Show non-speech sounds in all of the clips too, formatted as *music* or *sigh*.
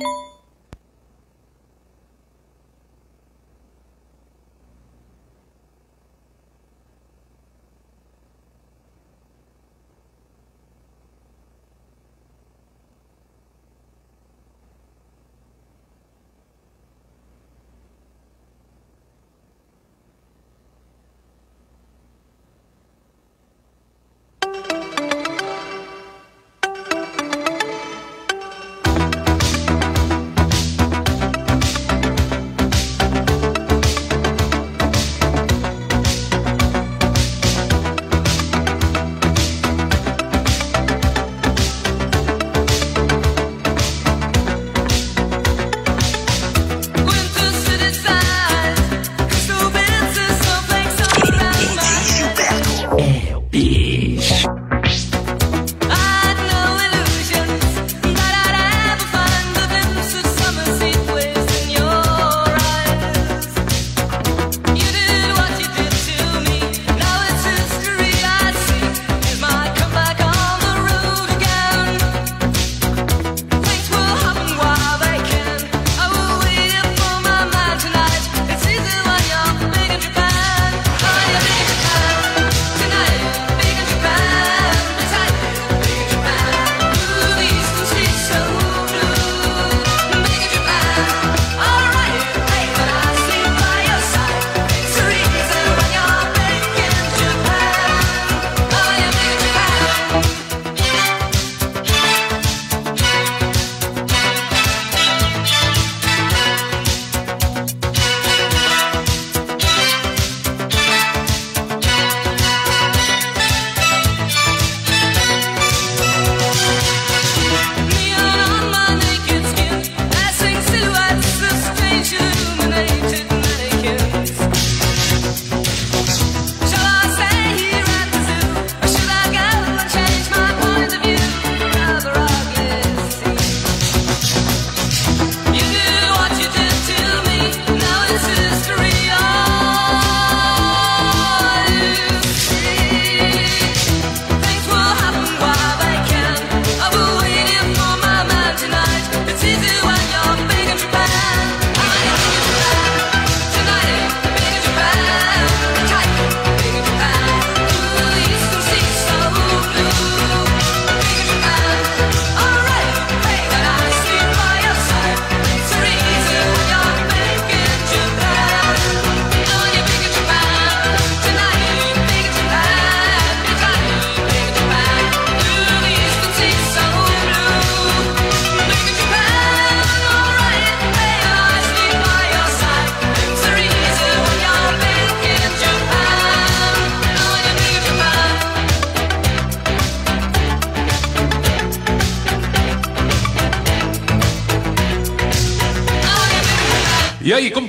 you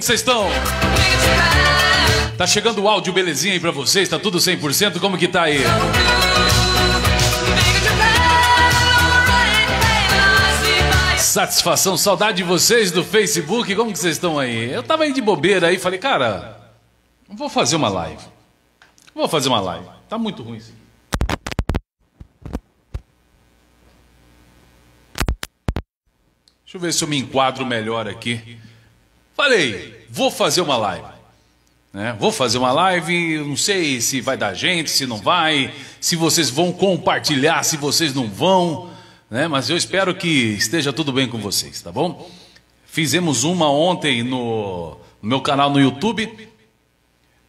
que vocês estão? Tá chegando o áudio belezinha aí pra vocês? Tá tudo 100%? Como que tá aí? Satisfação, saudade de vocês do Facebook. Como que vocês estão aí? Eu tava aí de bobeira aí, falei, cara, vou fazer uma live. Vou fazer uma live. Tá muito ruim isso. Deixa eu ver se eu me enquadro melhor aqui. Falei, vou fazer uma live. Né? Vou fazer uma live, não sei se vai dar gente, se não vai, se vocês vão compartilhar, se vocês não vão, né? mas eu espero que esteja tudo bem com vocês, tá bom? Fizemos uma ontem no, no meu canal no YouTube,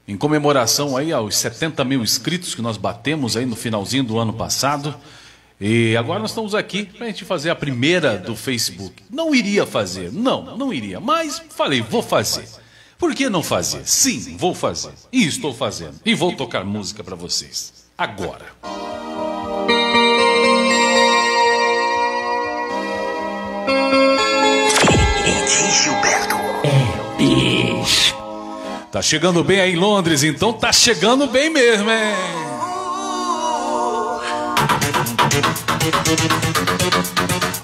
em comemoração aí aos 70 mil inscritos que nós batemos aí no finalzinho do ano passado. E agora nós estamos aqui para a gente fazer a primeira do Facebook. Não iria fazer, não, não iria, mas falei, vou fazer. Por que não fazer? Sim, vou fazer. E estou fazendo. E vou tocar música para vocês. Agora. Bicho. Tá chegando bem aí em Londres, então tá chegando bem mesmo, hein?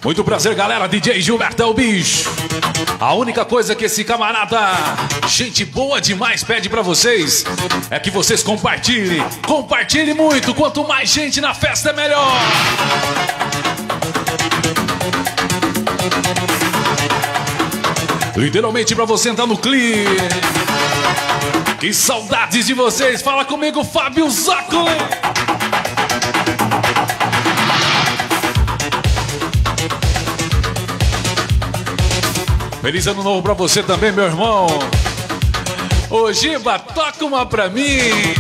Muito prazer, galera. DJ Gilberto é o bicho. A única coisa que esse camarada, gente boa demais, pede pra vocês é que vocês compartilhem. Compartilhe muito. Quanto mais gente na festa, é melhor. Literalmente pra você entrar no clipe. Que saudades de vocês. Fala comigo, Fábio Zócoli. Feliz ano novo pra você também, meu irmão. Ô Giba, toca uma pra mim.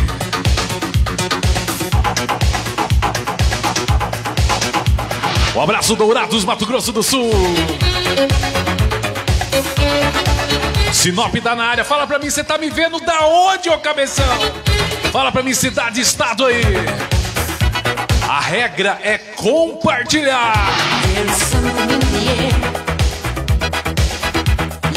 Um abraço Dourados, Mato Grosso do Sul. Sinop tá na área. Fala pra mim, você tá me vendo da onde, ô cabeção? Fala pra mim, cidade estado aí. A regra é compartilhar.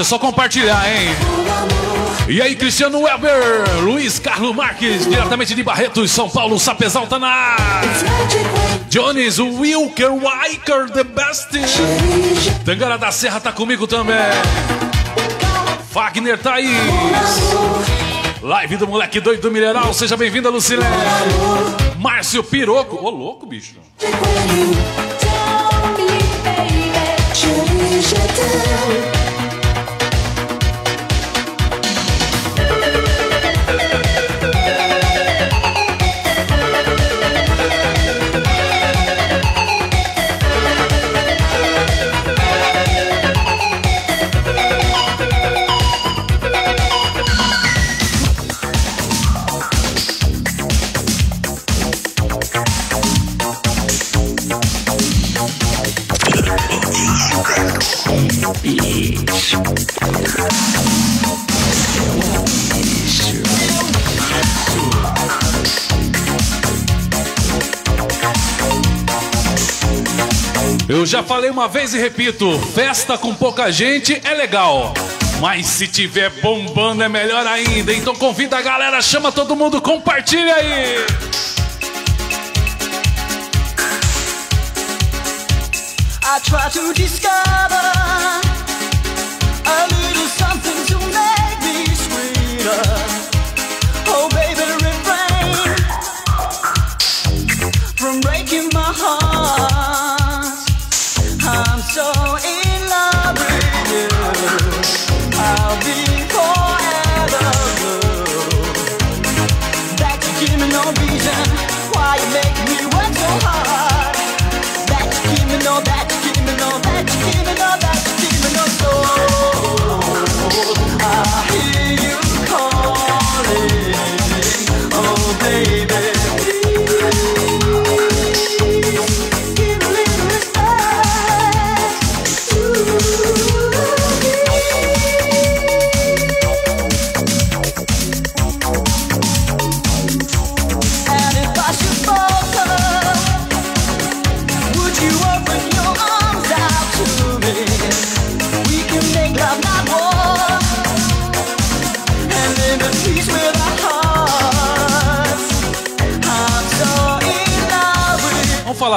é só compartilhar, hein? E aí, Cristiano Weber, Luiz Carlos Marques, diretamente de Barretos, São Paulo, Sapezal tá na. Jones, Wilker, Wiker, the best. Tangara da Serra tá comigo também. Wagner Thaís. Live do moleque doido do Mineral, seja bem-vinda, Lucilene. Márcio Piroco. Ô, louco, bicho. Eu uma vez e repito: festa com pouca gente é legal. Mas se tiver bombando é melhor ainda. Então convida a galera, chama todo mundo, compartilha aí. I try to discover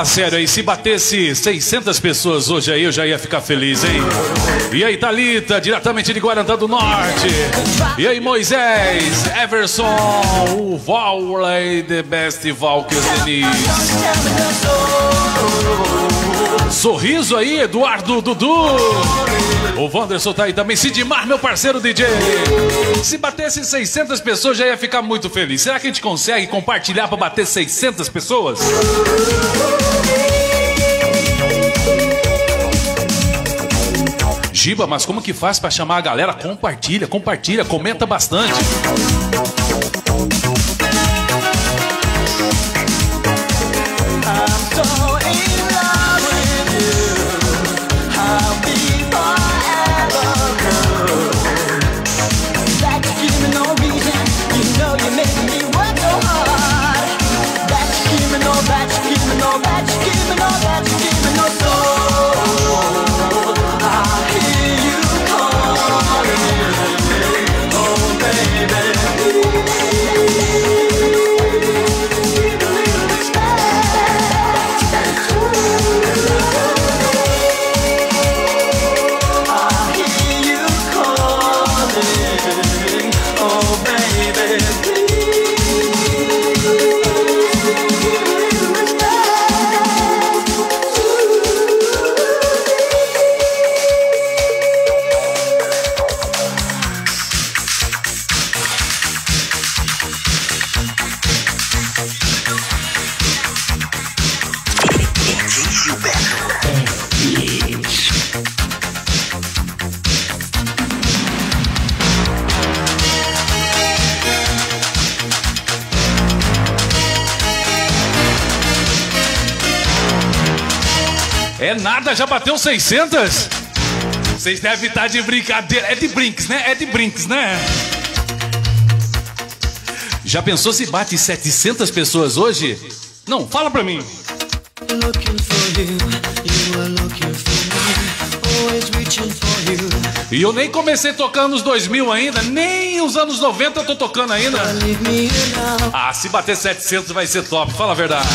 falar sério aí, se batesse 600 pessoas hoje aí, eu já ia ficar feliz, hein? E aí, Thalita, diretamente de Guarantã do Norte. E aí, Moisés, Everson, o Volley, The Best Valkyries Denise. Sorriso aí, Eduardo Dudu. O Wanderson tá aí também. Sidmar, meu parceiro DJ. Se batesse 600 pessoas, já ia ficar muito feliz. Será que a gente consegue compartilhar para bater 600 pessoas? Giba, mas como que faz para chamar a galera? Compartilha, compartilha, comenta bastante. Bateu 600? Vocês devem estar de brincadeira. É de brinks, né? É de brinks, né? Já pensou se bate 700 pessoas hoje? Não, fala pra mim. E eu nem comecei tocando os 2000 ainda, nem os anos 90 eu tô tocando ainda. Ah, se bater 700 vai ser top, fala a verdade.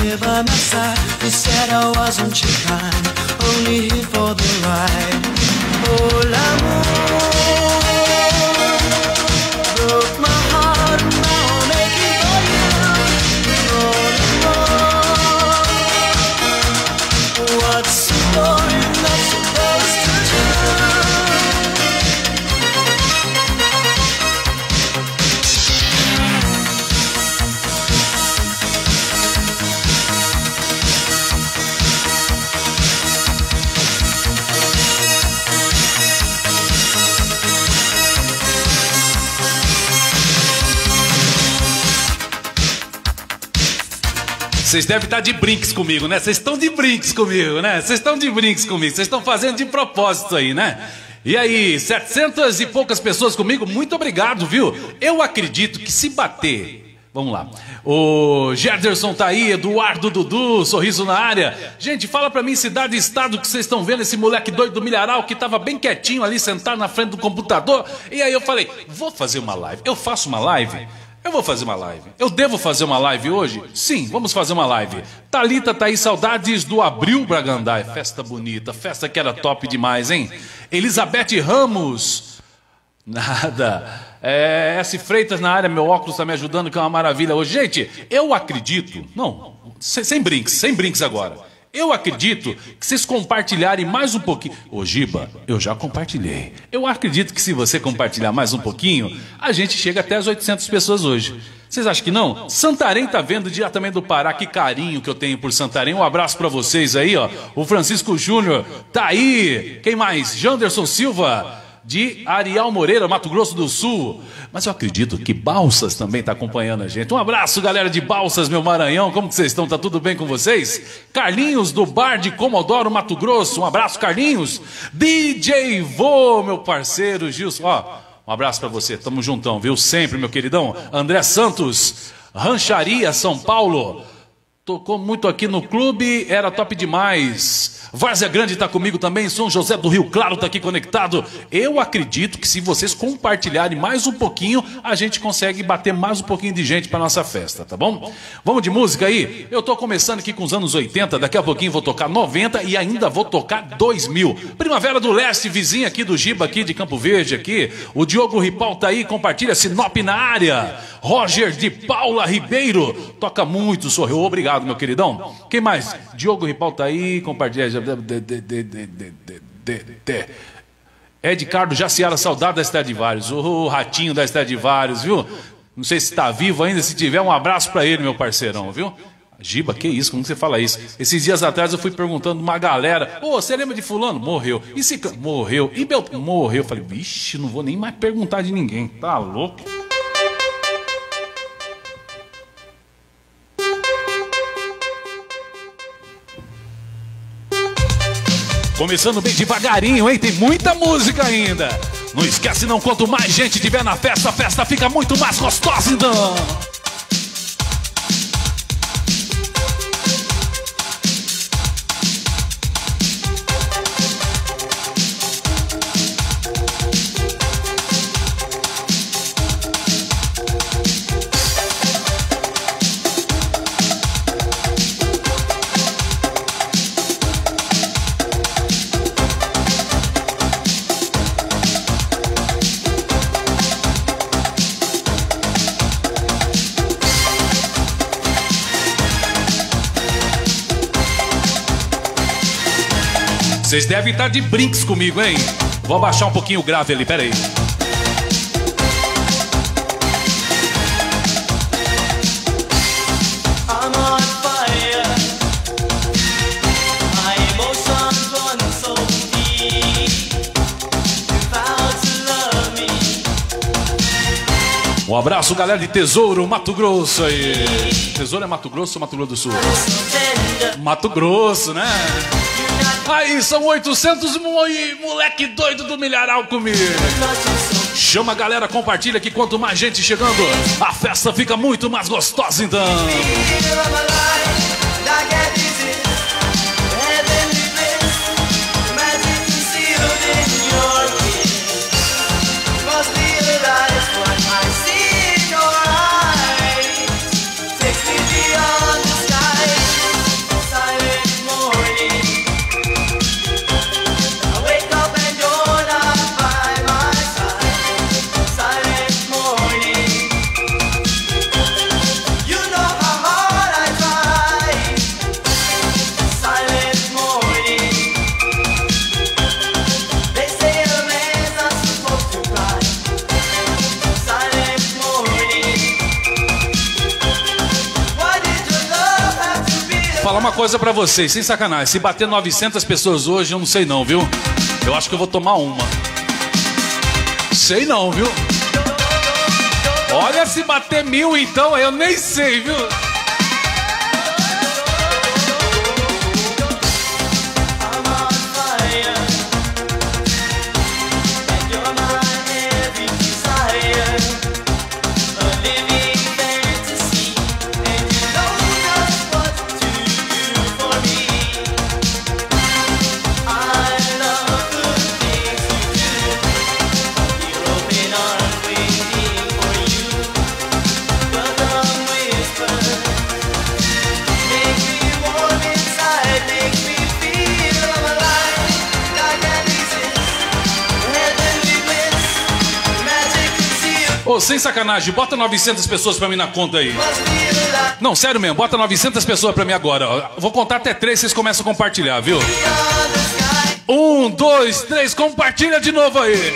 Here by my side. You said I wasn't your kind, only here for Vocês devem estar de brinks comigo, né? Vocês estão de brinks comigo, né? Vocês estão de brinks comigo. Vocês estão fazendo de propósito aí, né? E aí, 700 e poucas pessoas comigo, muito obrigado, viu? Eu acredito que se bater. Vamos lá. O Gerderson tá aí, Eduardo Dudu, sorriso na área. Gente, fala pra mim, cidade e estado que vocês estão vendo esse moleque doido do milharal que tava bem quietinho ali, sentado na frente do computador. E aí eu falei, vou fazer uma live. Eu faço uma live? Eu vou fazer uma live. Eu devo fazer uma live hoje? Sim, vamos fazer uma live. Talita tá aí, saudades do Abril Bragandai. Festa bonita, festa que era top demais, hein? Elizabeth Ramos. *laughs* Nada. É, S. Freitas na área, meu óculos está me ajudando, que é uma maravilha hoje. Gente, eu acredito. Não, sem, sem brinks, sem brinks agora. Eu acredito que vocês compartilharem mais um pouquinho. Ô Giba, eu já compartilhei. Eu acredito que se você compartilhar mais um pouquinho, a gente chega até as 800 pessoas hoje. Vocês acham que não? Santarém tá vendo diretamente do Pará, que carinho que eu tenho por Santarém. Um abraço para vocês aí, ó. O Francisco Júnior tá aí. Quem mais? Janderson Silva. De Arial Moreira, Mato Grosso do Sul. Mas eu acredito que Balsas também está acompanhando a gente. Um abraço, galera de Balsas, meu Maranhão. Como que vocês estão? Tá tudo bem com vocês? Carlinhos do Bar de Comodoro, Mato Grosso. Um abraço, Carlinhos. DJ Vô, meu parceiro Gilson. Ó, um abraço para você. Tamo juntão, viu? Sempre, meu queridão. André Santos, Rancharia, São Paulo. Tocou muito aqui no clube, era top demais. Várzea Grande está comigo também, São José do Rio Claro está aqui conectado. Eu acredito que se vocês compartilharem mais um pouquinho, a gente consegue bater mais um pouquinho de gente para nossa festa, tá bom? Vamos de música aí? Eu tô começando aqui com os anos 80, daqui a pouquinho vou tocar 90 e ainda vou tocar 2000. Primavera do Leste, vizinha aqui do Giba aqui de Campo Verde aqui. O Diogo Ripal tá aí, compartilha Sinop na área. Roger de Paula Ribeiro, toca muito, sorriu. Obrigado, meu queridão. Quem mais? Diogo Ripal tá aí, compartilha de, de, de, de, de, de, de, de. Ed Cardo Jaciara, saudade da Estradivarius. O ratinho da Estradivarius, viu? Não sei se está vivo ainda, se tiver, um abraço para ele, meu parceirão, viu? Giba, que isso? Como você fala isso? Esses dias atrás eu fui perguntando uma galera: Ô, você lembra de Fulano? Morreu. E se morreu? E Bel... Morreu. Eu falei: Vixe, não vou nem mais perguntar de ninguém. Tá louco? Começando bem devagarinho, hein? Tem muita música ainda. Não esquece não, quanto mais gente tiver na festa, a festa fica muito mais gostosa então. Vocês devem estar de brinks comigo, hein? Vou abaixar um pouquinho o grave ali, peraí. Um abraço, galera de Tesouro, Mato Grosso aí. Tesouro é Mato Grosso ou Mato Grosso do Sul? Mato Grosso, né? Aí, são 800 mo- e moleque doido do milharal comigo. Chama a galera, compartilha que quanto mais gente chegando, a festa fica muito mais gostosa então. Coisa pra vocês, sem sacanagem. Se bater 900 pessoas hoje, eu não sei não, viu? Eu acho que eu vou tomar uma. Sei não, viu? Olha, se bater mil então, eu nem sei, viu? Ô, sem sacanagem, bota 900 pessoas pra mim na conta aí. Não, sério mesmo, bota 900 pessoas pra mim agora. Vou contar até três, vocês começam a compartilhar, viu? Um, dois, três, compartilha de novo aí.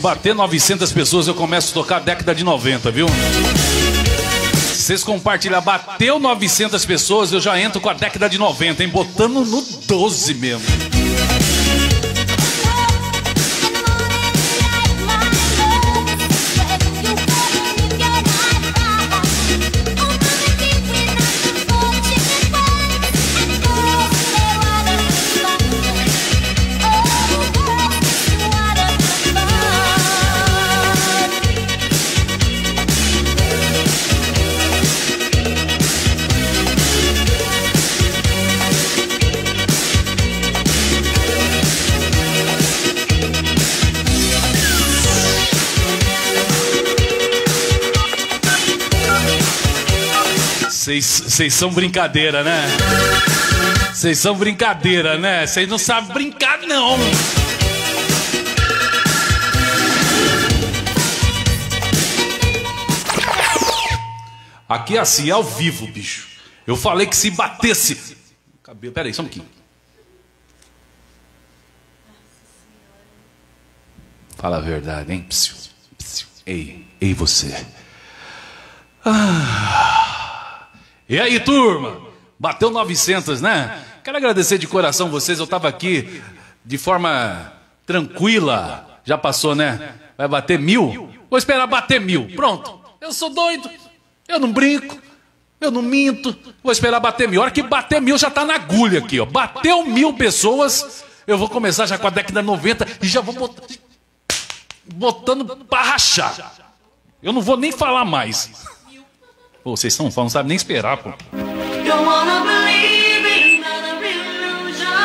Bater 900 pessoas, eu começo a tocar a década de 90, viu? Vocês compartilhar, bateu 900 pessoas, eu já entro com a década de 90, hein? Botando no 12 mesmo. Vocês são brincadeira, né? Vocês são brincadeira, né? Vocês não sabem brincar, não. Aqui é assim, é ao vivo, bicho. Eu falei que se batesse. Cabelo, peraí, só um pouquinho. Fala a verdade, hein? Ei, ei você. Ah. E aí, turma? Bateu 900, né? Quero agradecer de coração vocês. Eu estava aqui de forma tranquila. Já passou, né? Vai bater mil? Vou esperar bater mil. Pronto. Eu sou doido. Eu não brinco. Eu não minto. Vou esperar bater mil. A hora que bater mil já tá na agulha aqui, ó. Bateu mil pessoas. Eu vou começar já com a década 90 e já vou botando pra rachar. Eu não vou nem falar mais. Pô, vocês estão falando, não sabem nem esperar, pô. Don't wanna believe illusion.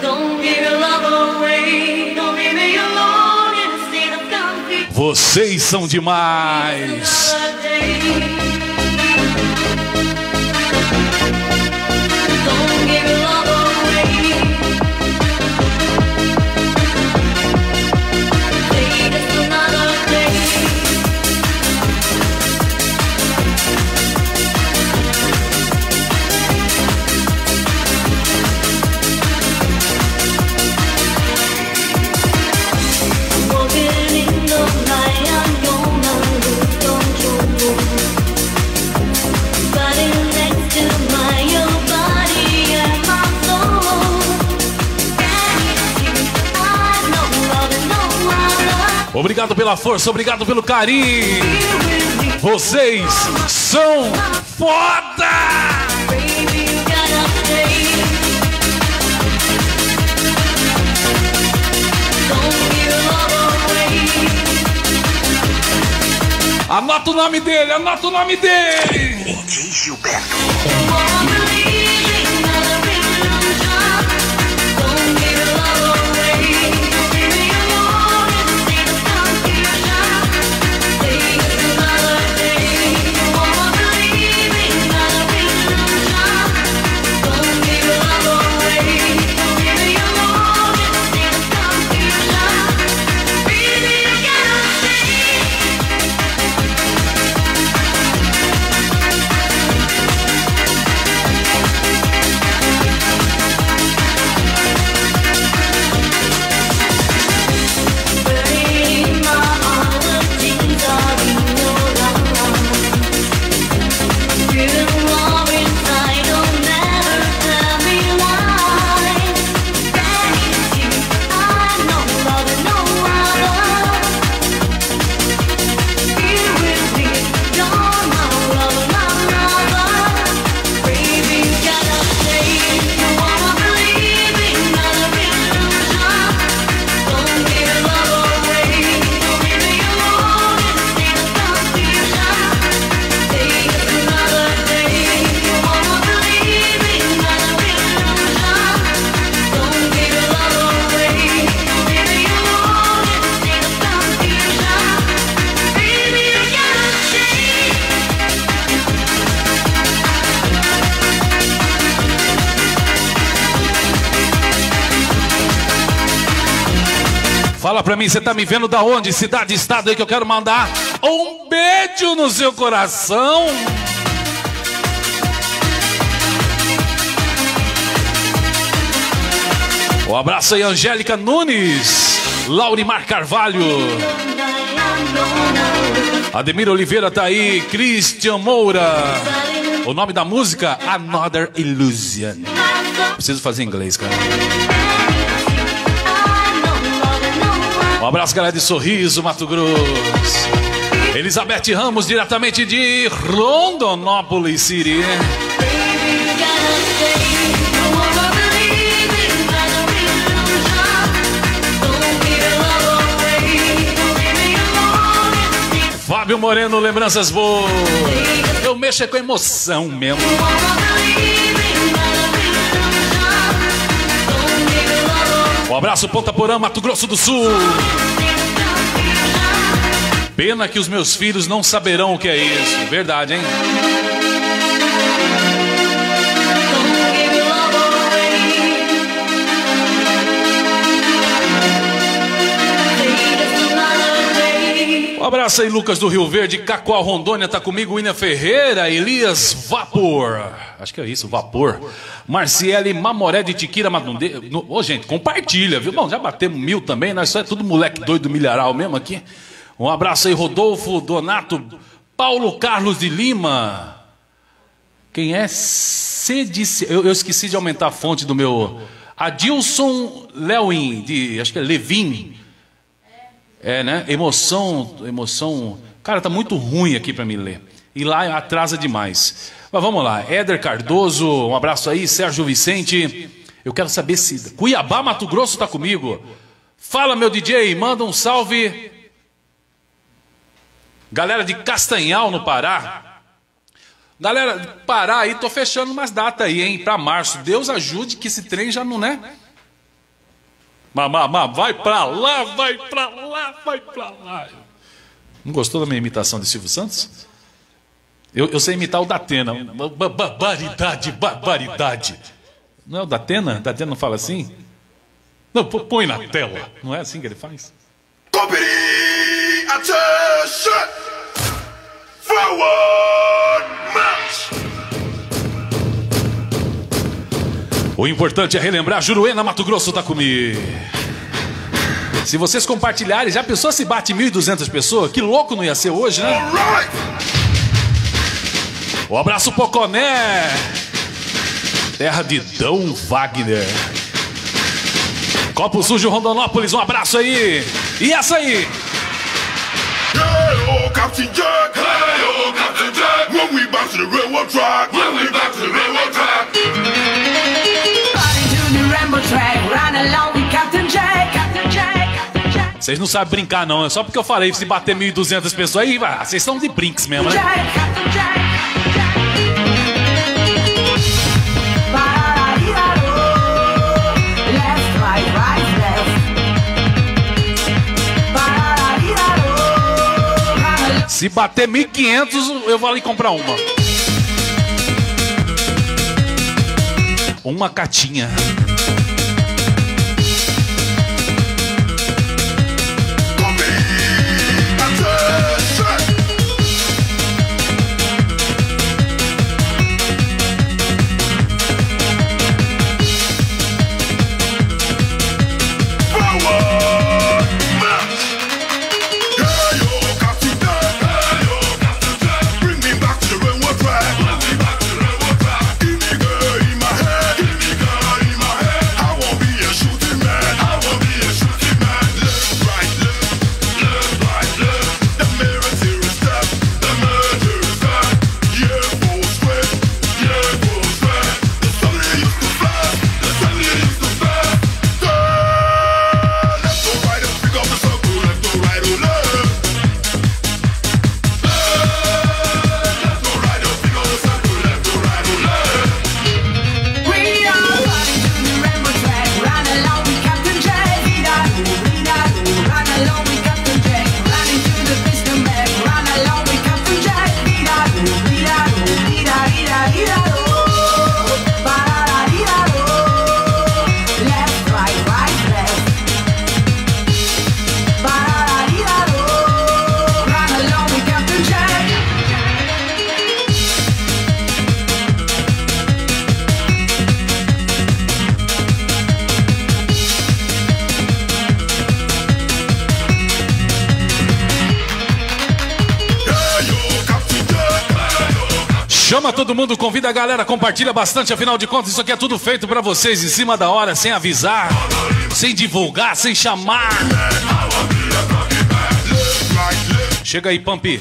Don't give your love away. Don't leave me alone in a state of confusion. Vocês são demais. Don't give your Obrigado pela força, obrigado pelo carinho. Vocês são foda! Anota o nome dele, anota o nome dele! DJ Gilberto. Pra mim, você tá me vendo da onde? Cidade, estado aí que eu quero mandar um beijo no seu coração. Um abraço aí, Angélica Nunes. Laurimar Carvalho. Ademir Oliveira tá aí. Christian Moura. O nome da música? Another Illusion. Preciso fazer inglês, cara. Um abraço, galera de Sorriso, Mato Grosso. Elizabeth Ramos, diretamente de Rondonópolis City. Fábio Moreno, lembranças boas. Eu mexo é com emoção mesmo. Um abraço, Ponta Porã, Mato Grosso do Sul. Pena que os meus filhos não saberão o que é isso. Verdade, hein? Um abraço aí, Lucas do Rio Verde, Cacoal Rondônia, tá comigo, Ina Ferreira, Elias Vapor. Acho que é isso, Vapor. Marciele Mamoré de Tiquira Madunde. No- Ô, gente, compartilha, viu? Bom, já batemos mil também, nós só é tudo moleque doido do milharal mesmo aqui. Um abraço aí, Rodolfo, Donato, Paulo Carlos de Lima. Quem é? Cedici... Eu, eu esqueci de aumentar a fonte do meu. Adilson Lewin, de. Acho que é Levin. É, né? Emoção, emoção. Cara, tá muito ruim aqui para me ler. E lá atrasa demais. Mas vamos lá. Éder Cardoso, um abraço aí. Sérgio Vicente. Eu quero saber se Cuiabá, Mato Grosso tá comigo. Fala, meu DJ, manda um salve. Galera de Castanhal, no Pará. Galera, Pará aí, tô fechando umas datas aí, hein, pra março. Deus ajude que esse trem já não, né? Mas, mas, vai pra lá, vai pra lá, vai pra lá. Não gostou da minha imitação de Silvio Santos? Eu, eu sei imitar o Datena. Ba- Barbaridade, barbaridade. Não é o Datena? Datena não fala assim? Não, põe na tela. Não é assim que ele faz? Company, attention! Forward march! O importante é relembrar, Juruena Mato Grosso tá comigo. Se vocês compartilharem, já pensou se bate 1.200 pessoas? Que louco não ia ser hoje, né? Right! Um abraço, Poconé! Terra de Dom Wagner. Copo Sujo Rondonópolis, um abraço aí! E essa aí? Hey, oh, Captain Jack! Hey, oh, Captain Jack! When we back to the railroad track! When we back to the railroad track! Vocês não sabem brincar, não. É só porque eu falei se bater 1.200 pessoas aí, vocês são de brinks mesmo, né? Se bater 1.500, eu vou ali comprar uma. Uma catinha. Todo mundo, convida a galera, compartilha bastante, afinal de contas, isso aqui é tudo feito pra vocês em cima da hora, sem avisar, sem divulgar, sem chamar. Chega aí, Pampi.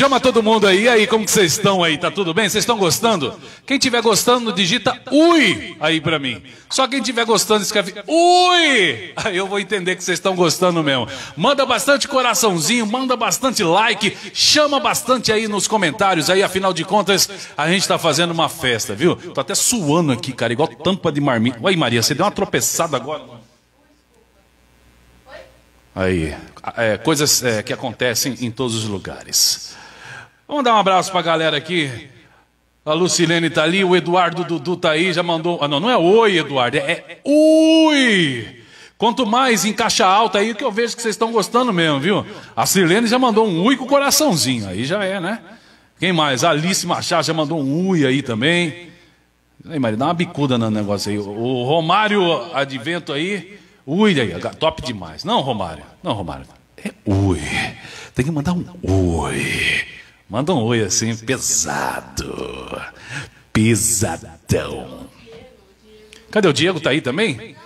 Chama todo mundo aí. E aí, como que vocês estão aí? Tá tudo bem? Vocês estão gostando? Quem tiver gostando, digita UI aí pra mim. Só quem tiver gostando, escreve UI. Aí eu vou entender que vocês estão gostando mesmo. Manda bastante coraçãozinho, manda bastante like, chama bastante aí nos comentários aí. Afinal de contas, a gente tá fazendo uma festa, viu? Tô até suando aqui, cara, igual tampa de marmita. Oi, Maria, você deu uma tropeçada agora. Aí, é, coisas é, que acontecem em todos os lugares. Vamos dar um abraço pra galera aqui. A Lucilene tá ali, o Eduardo Dudu tá aí, já mandou. Ah, não, não é oi, Eduardo, é, é ui. Quanto mais em caixa alta aí, que eu vejo que vocês estão gostando mesmo, viu? A Silene já mandou um ui com coraçãozinho, aí já é, né? Quem mais? A Alice Machado já mandou um ui aí também. Aí, Maria, dá uma bicuda no negócio aí. O Romário Advento aí. Ui, aí, top demais. Não, Romário. Não, Romário. É ui. Tem que mandar um ui. Manda um oi assim, pesado. Pesadão. Cadê o Diego? Tá aí também?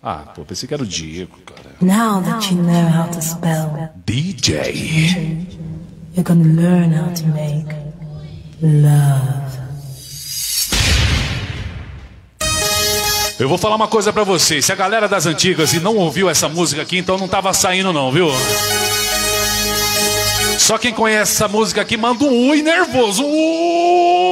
Ah, pô, pensei que era o Diego, cara. Now that you know how to spell, DJ. you're gonna learn how to make love. Eu vou falar uma coisa pra vocês. Se a galera das antigas e não ouviu essa música aqui, então não tava saindo não, viu? Só quem conhece essa música aqui manda um ui nervoso. Uh!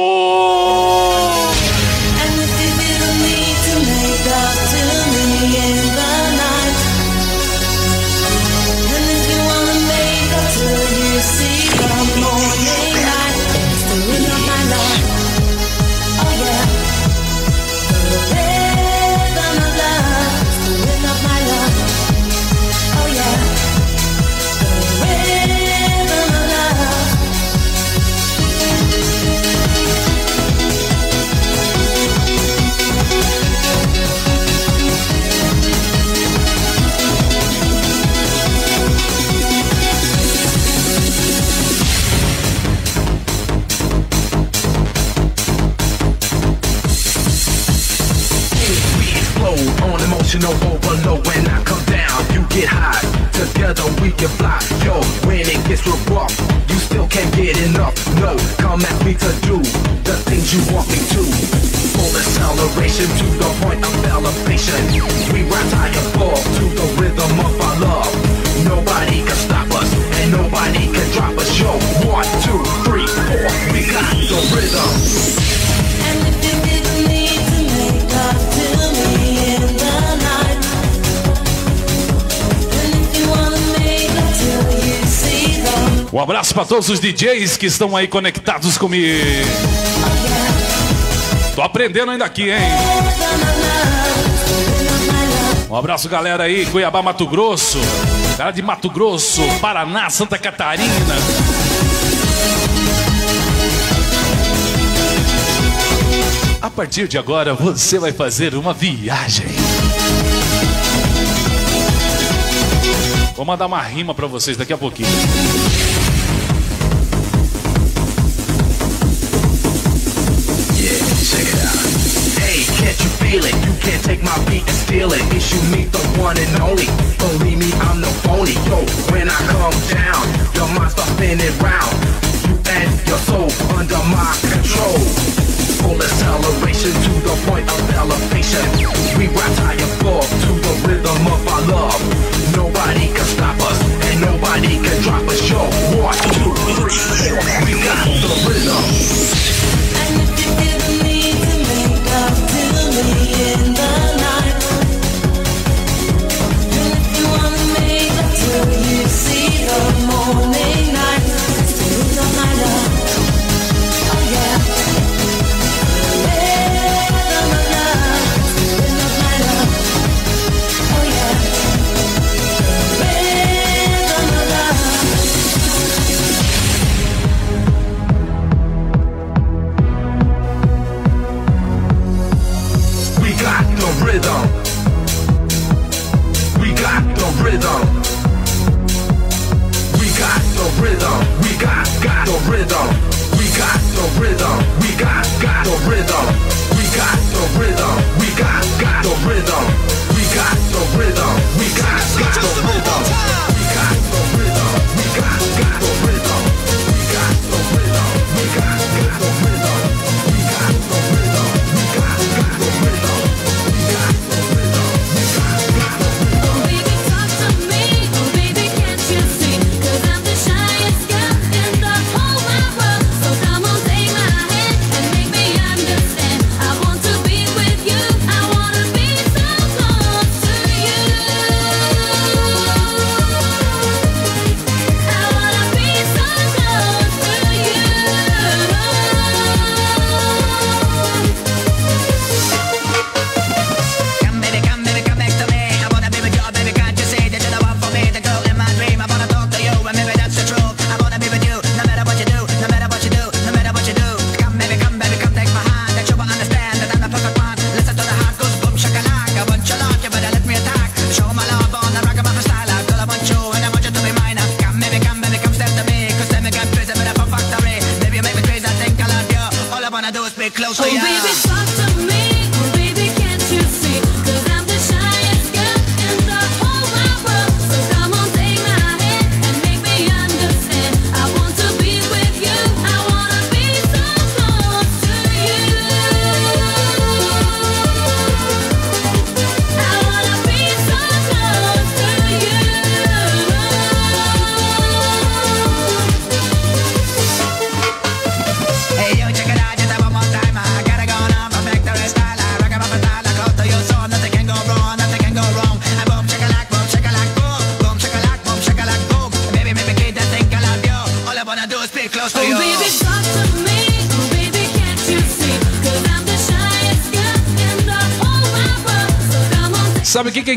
Pra todos os DJs que estão aí conectados comigo. Tô aprendendo ainda aqui, hein? Um abraço, galera aí, Cuiabá, Mato Grosso. Galera de Mato Grosso, Paraná, Santa Catarina. A partir de agora, você vai fazer uma viagem. Vou mandar uma rima pra vocês daqui a pouquinho. Can't take my beat and steal it. Issue me the one and only. Believe me, I'm no phony. Yo, when I come down, your mind starts spinning round. You and your soul under my control. Full acceleration to the point of elevation. We rise high above to the rhythm of our love. Nobody can stop us, and nobody can drop us. Yo, one, two, three. We got the rhythm. in the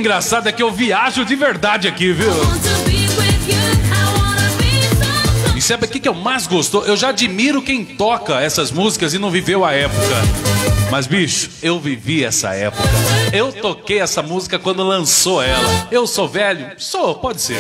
engraçado é que eu viajo de verdade aqui, viu? E sabe o que, que eu mais gostou? Eu já admiro quem toca essas músicas e não viveu a época. Mas, bicho, eu vivi essa época. Eu toquei essa música quando lançou ela. Eu sou velho? Sou, pode ser.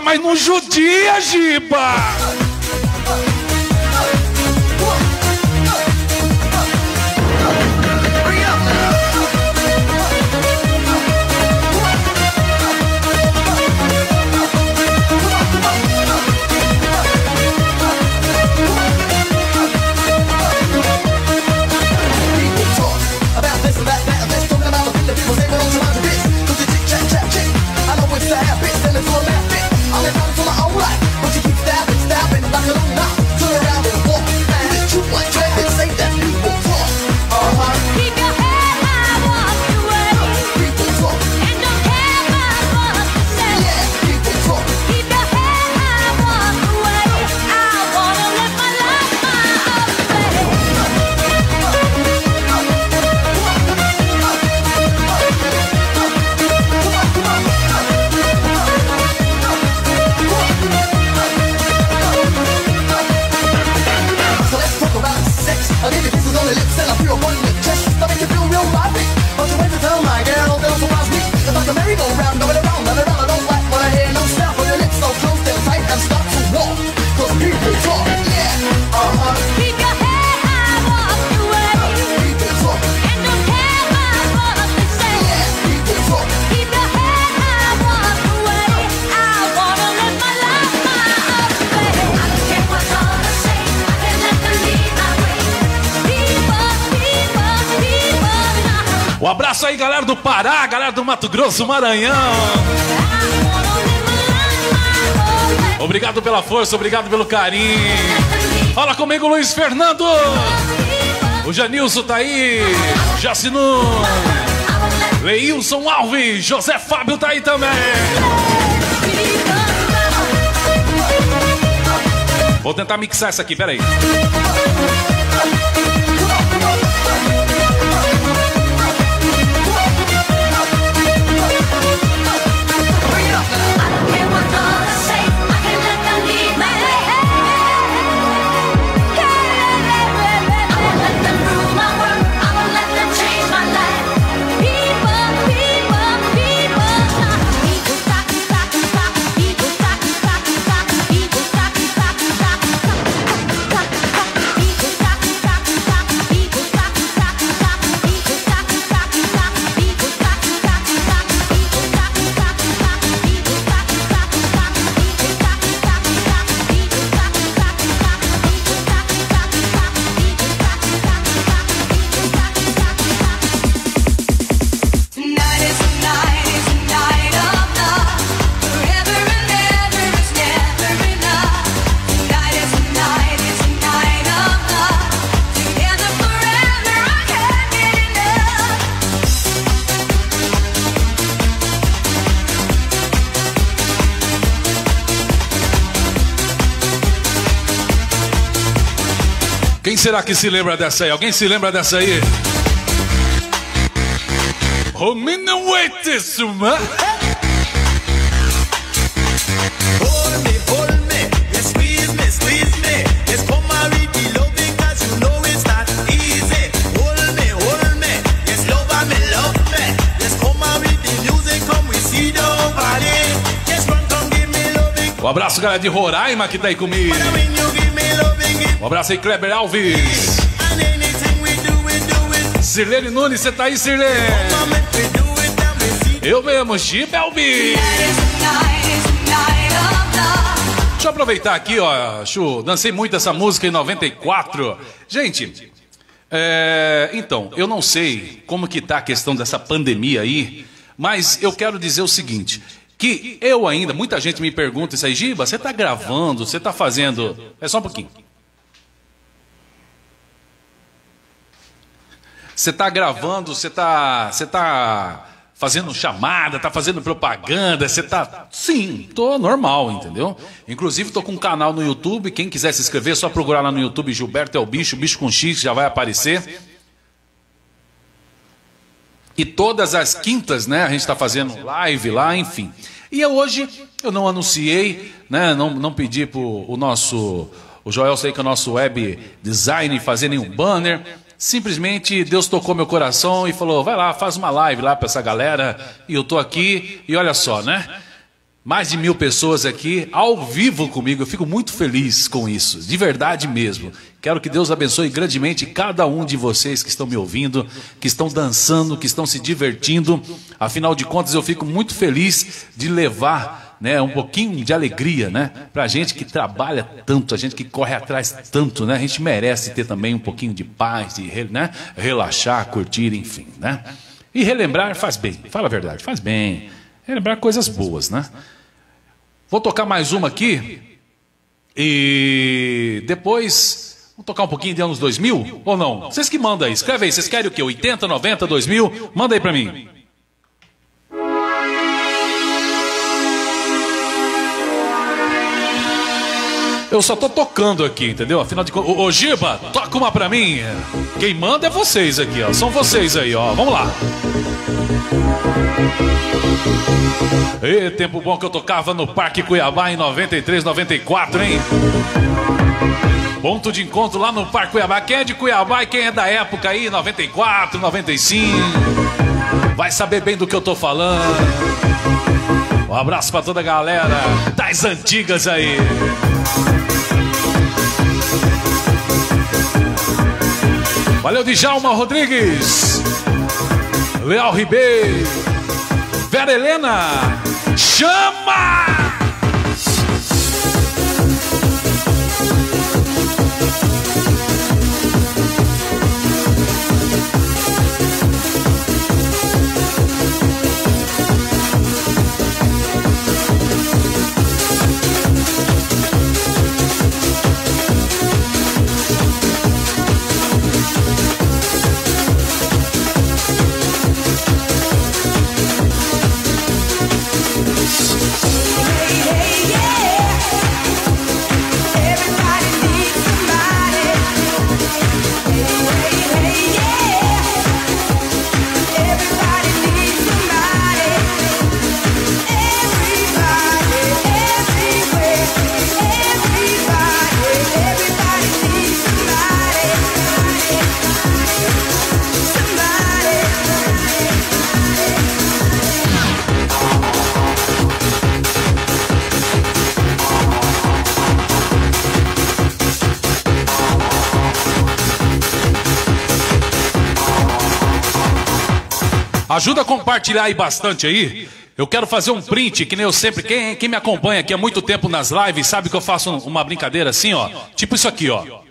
mas não judia, Giba! Do Mato Grosso, Maranhão. Obrigado pela força, obrigado pelo carinho. Fala comigo, Luiz Fernando. O Janilson tá aí. Jacinu. Leilson Alves. José Fábio tá aí também. Vou tentar mixar essa aqui, peraí. Será que se lembra dessa aí? Alguém se lembra dessa aí? Romina Waitesuma. Um abraço, galera de Roraima que tá aí comigo. Um abraço aí, Kleber Alves. Sirlene Nunes, você tá aí, Sirlene? Eu mesmo, love. Deixa eu aproveitar aqui, ó, Chu. Dancei muito essa música em 94. Gente, é, então, eu não sei como que tá a questão dessa pandemia aí, mas eu quero dizer o seguinte. Que eu ainda, muita gente me pergunta isso aí, Giba, você tá gravando, você tá fazendo. É só um pouquinho. Você tá gravando, você tá. Você tá fazendo chamada, tá fazendo propaganda, você tá. Sim, tô normal, entendeu? Inclusive, tô com um canal no YouTube. Quem quiser se inscrever, é só procurar lá no YouTube Gilberto é o bicho, bicho com X, já vai aparecer. E todas as quintas, né, a gente está fazendo live lá, enfim. E hoje eu não anunciei, né, não, não pedi para o nosso, o Joel sei que é o nosso web design fazer nenhum banner. Simplesmente Deus tocou meu coração e falou: vai lá, faz uma live lá para essa galera. E eu tô aqui e olha só, né? Mais de mil pessoas aqui ao vivo comigo. Eu fico muito feliz com isso, de verdade mesmo. Quero que Deus abençoe grandemente cada um de vocês que estão me ouvindo, que estão dançando, que estão se divertindo. Afinal de contas, eu fico muito feliz de levar né, um pouquinho de alegria né, para a gente que trabalha tanto, a gente que corre atrás tanto. Né, a gente merece ter também um pouquinho de paz, de né, relaxar, curtir, enfim. Né? E relembrar faz bem, fala a verdade, faz bem. Relembrar coisas boas, né? Vou tocar mais uma aqui. E depois. Vamos tocar um pouquinho de anos 2000? Ou não? Vocês que mandam aí. Escreve aí. Vocês querem o quê? 80, 90, 2000? Manda aí pra mim. Eu só tô tocando aqui, entendeu? Afinal de contas. Ô, Giba, toca uma pra mim. Quem manda é vocês aqui, ó. São vocês aí, ó. Vamos lá. E tempo bom que eu tocava no Parque Cuiabá em 93, 94, hein? Ponto de encontro lá no Parque Cuiabá. Quem é de Cuiabá e quem é da época aí, 94, 95, vai saber bem do que eu tô falando. Um abraço pra toda a galera das antigas aí. Valeu, Djalma Rodrigues. Leal Ribeiro. Vera Helena. Chama! Ajuda a compartilhar aí bastante aí. Eu quero fazer um print, que nem eu sempre. Quem, quem me acompanha aqui há muito tempo nas lives sabe que eu faço uma brincadeira assim, ó. Tipo isso aqui, ó.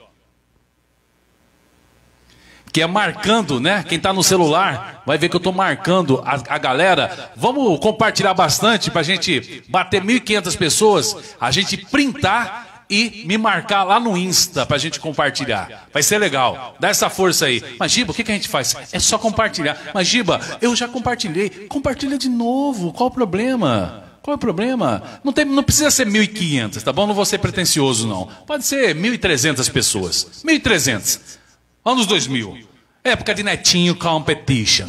Que é marcando, né? Quem tá no celular vai ver que eu tô marcando a, a galera. Vamos compartilhar bastante pra gente bater 1.500 pessoas, a gente printar e me marcar lá no Insta para a gente compartilhar. Vai ser legal. Dá essa força aí. Mas, Giba, o que, que a gente faz? É só compartilhar. Mas, Giba, eu já compartilhei. Compartilha de novo. Qual o problema? Qual é o problema? Não, tem, não precisa ser 1.500, tá bom? Não vou ser pretencioso, não. Pode ser 1.300 pessoas. 1.300. Anos 2000. Época de Netinho Competition.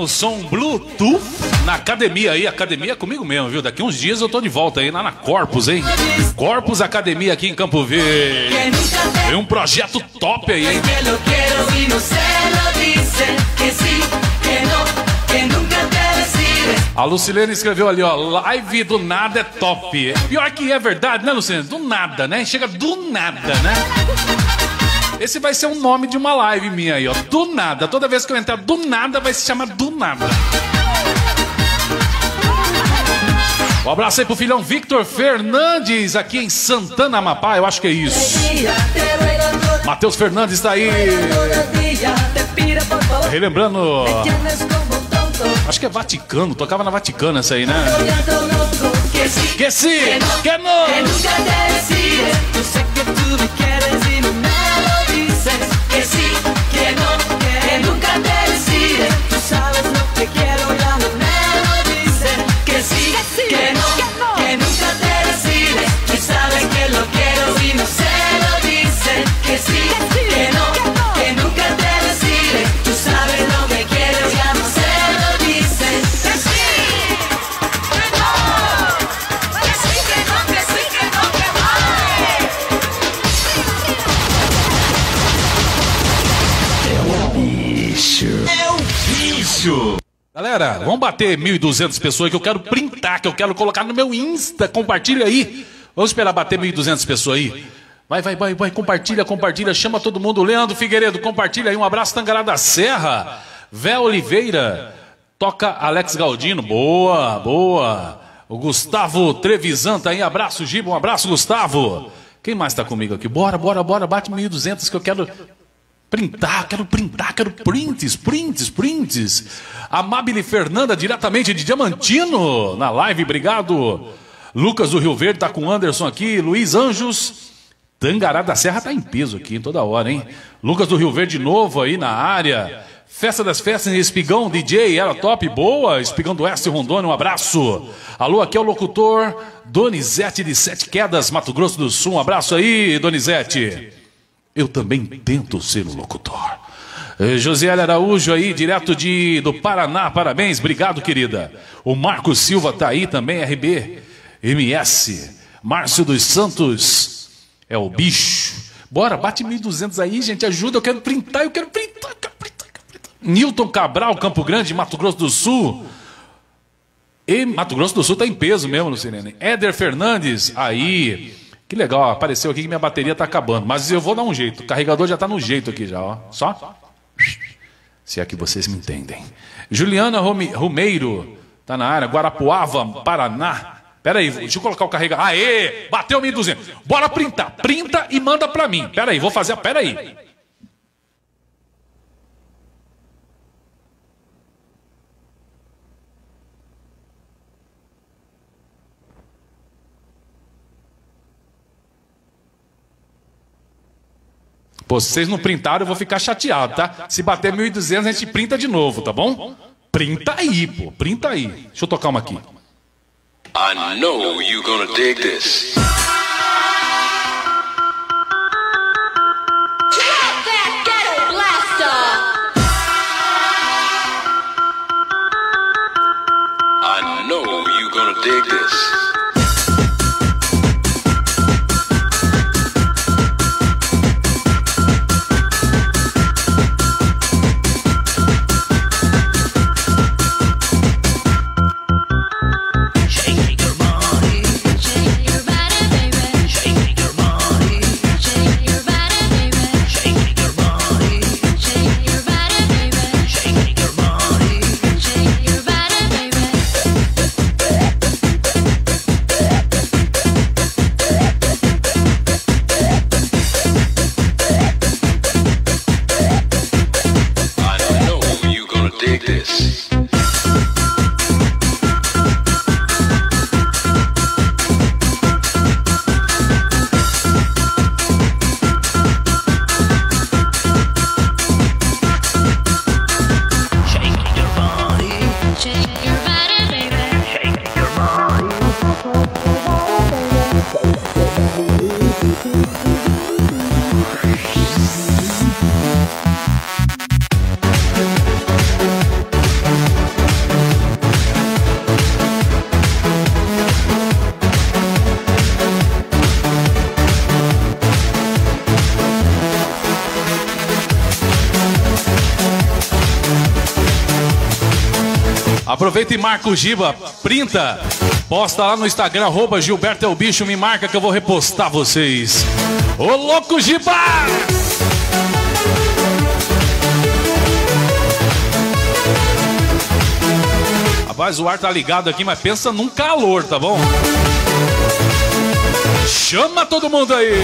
no som Bluetooth na academia aí. Academia é comigo mesmo, viu? Daqui uns dias eu tô de volta aí lá na Corpus, hein? Corpus Academia aqui em Campo Verde. é um projeto top aí, hein? A Lucilene escreveu ali, ó, live do nada é top. Pior que é verdade, né, Lucilene? Do nada, né? Chega do nada, né? Esse vai ser o nome de uma live minha aí, ó. Do nada. Toda vez que eu entrar do nada, vai se chamar do nada. Um abraço aí pro filhão Victor Fernandes, aqui em Santana, Amapá. Eu acho que é isso. Matheus Fernandes está aí. Relembrando. Acho que é Vaticano. Tocava na Vaticano essa aí, né? que sim, que que não. Bater 1.200 pessoas que eu quero printar, que eu quero colocar no meu Insta. Compartilha aí. Vamos esperar bater 1.200 pessoas aí. Vai, vai, vai, vai. Compartilha, compartilha. Chama todo mundo. Leandro Figueiredo, compartilha aí. Um abraço, Tangará da Serra. Vé Oliveira. Toca Alex Galdino. Boa, boa. O Gustavo Trevisan tá aí. Abraço, Giba. Um abraço, Gustavo. Quem mais tá comigo aqui? Bora, bora, bora. Bate 1.200 que eu quero Printar, quero printar, quero prints, prints, prints. Amabile Fernanda, diretamente de Diamantino, na live, obrigado. Lucas do Rio Verde tá com Anderson aqui. Luiz Anjos, Tangará da Serra tá em peso aqui toda hora, hein? Lucas do Rio Verde de novo aí na área. Festa das Festas em Espigão, DJ, era top, boa. Espigão do Oeste Rondônia, um abraço. Alô, aqui é o locutor Donizete de Sete Quedas, Mato Grosso do Sul. Um abraço aí, Donizete. Eu também tento ser um locutor. Eh, Josiela Araújo aí, direto de, do Paraná, parabéns, obrigado, querida. O Marco Silva tá aí também, RB, MS. Márcio dos Santos, é o bicho. Bora, bate 1.200 aí, gente, ajuda, eu quero printar, eu quero printar, eu quero printar, eu quero printar. Newton Cabral, Campo Grande, Mato Grosso do Sul. E Mato Grosso do Sul tá em peso mesmo, Lucinene. Éder Fernandes, aí. Que legal, apareceu aqui que minha bateria tá acabando. Mas eu vou dar um jeito. O carregador já tá no jeito aqui já, ó. Só? Se é que vocês me entendem. Juliana Rome- Romeiro, tá na área. Guarapuava, Paraná. Pera aí, deixa eu colocar o carregador. Aê! Bateu 1.200. Bora printar. Printa e manda pra mim. Pera aí, vou fazer. Pera aí. Pô, se vocês não printaram, eu vou ficar chateado, tá? Se bater 1.200, a gente printa de novo, tá bom? Printa aí, pô. Printa aí. Deixa eu tocar uma aqui. I know you gonna dig this. I know you gonna dig this. Aproveita e marca o Giba, printa, posta lá no Instagram, arroba Gilberto é o bicho, me marca que eu vou repostar vocês. Ô louco Giba! Rapaz, o ar tá ligado aqui, mas pensa num calor, tá bom? Chama todo mundo aí!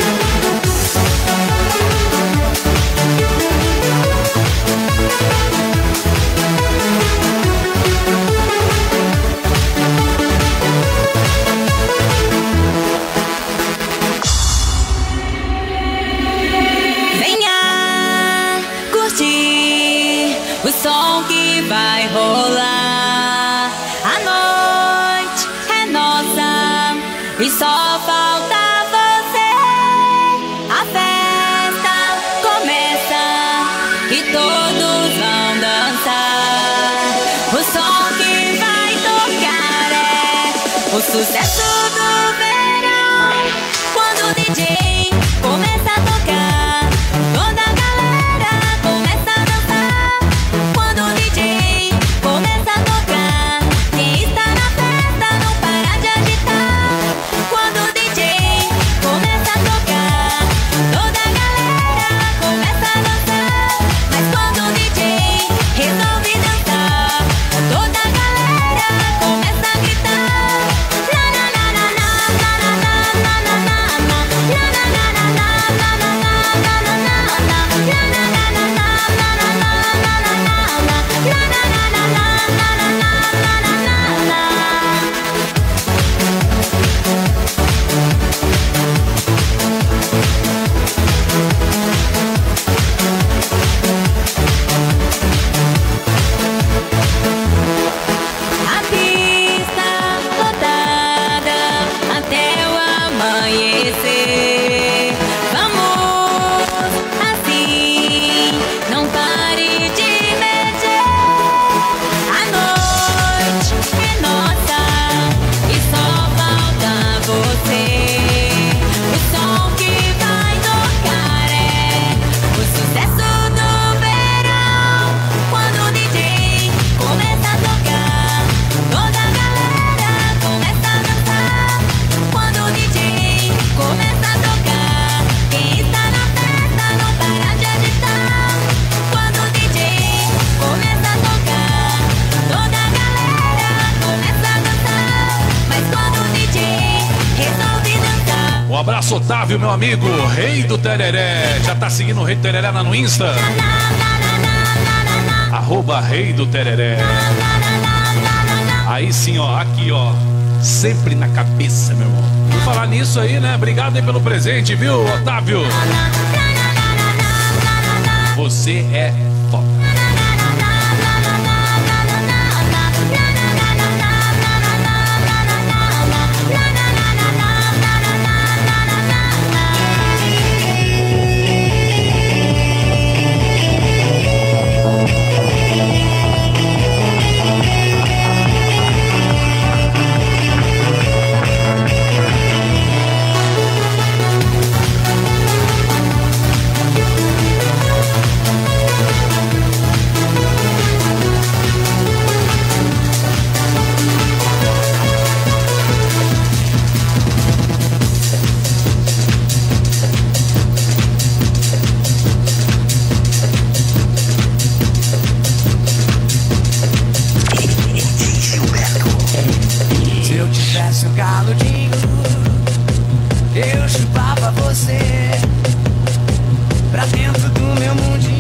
Tereré. Já tá seguindo o Rei do Tereré lá no Insta? Arroba Rei do Tereré. Aí sim, ó, aqui, ó. Sempre na cabeça, meu irmão. Vou falar nisso aí, né? Obrigado aí pelo presente, viu, Otávio? Você é leva você pra dentro do meu mundinho.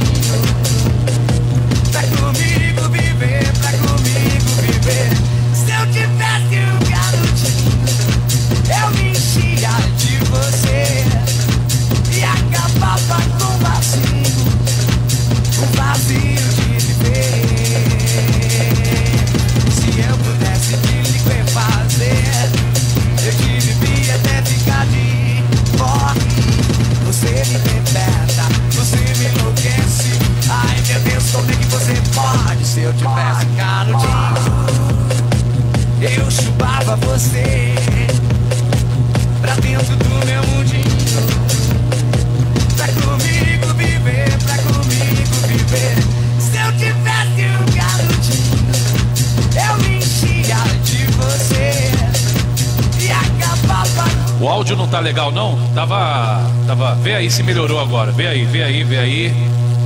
Não tá legal não? Tava, tava, vê aí se melhorou agora. Vê aí, vê aí, vê aí.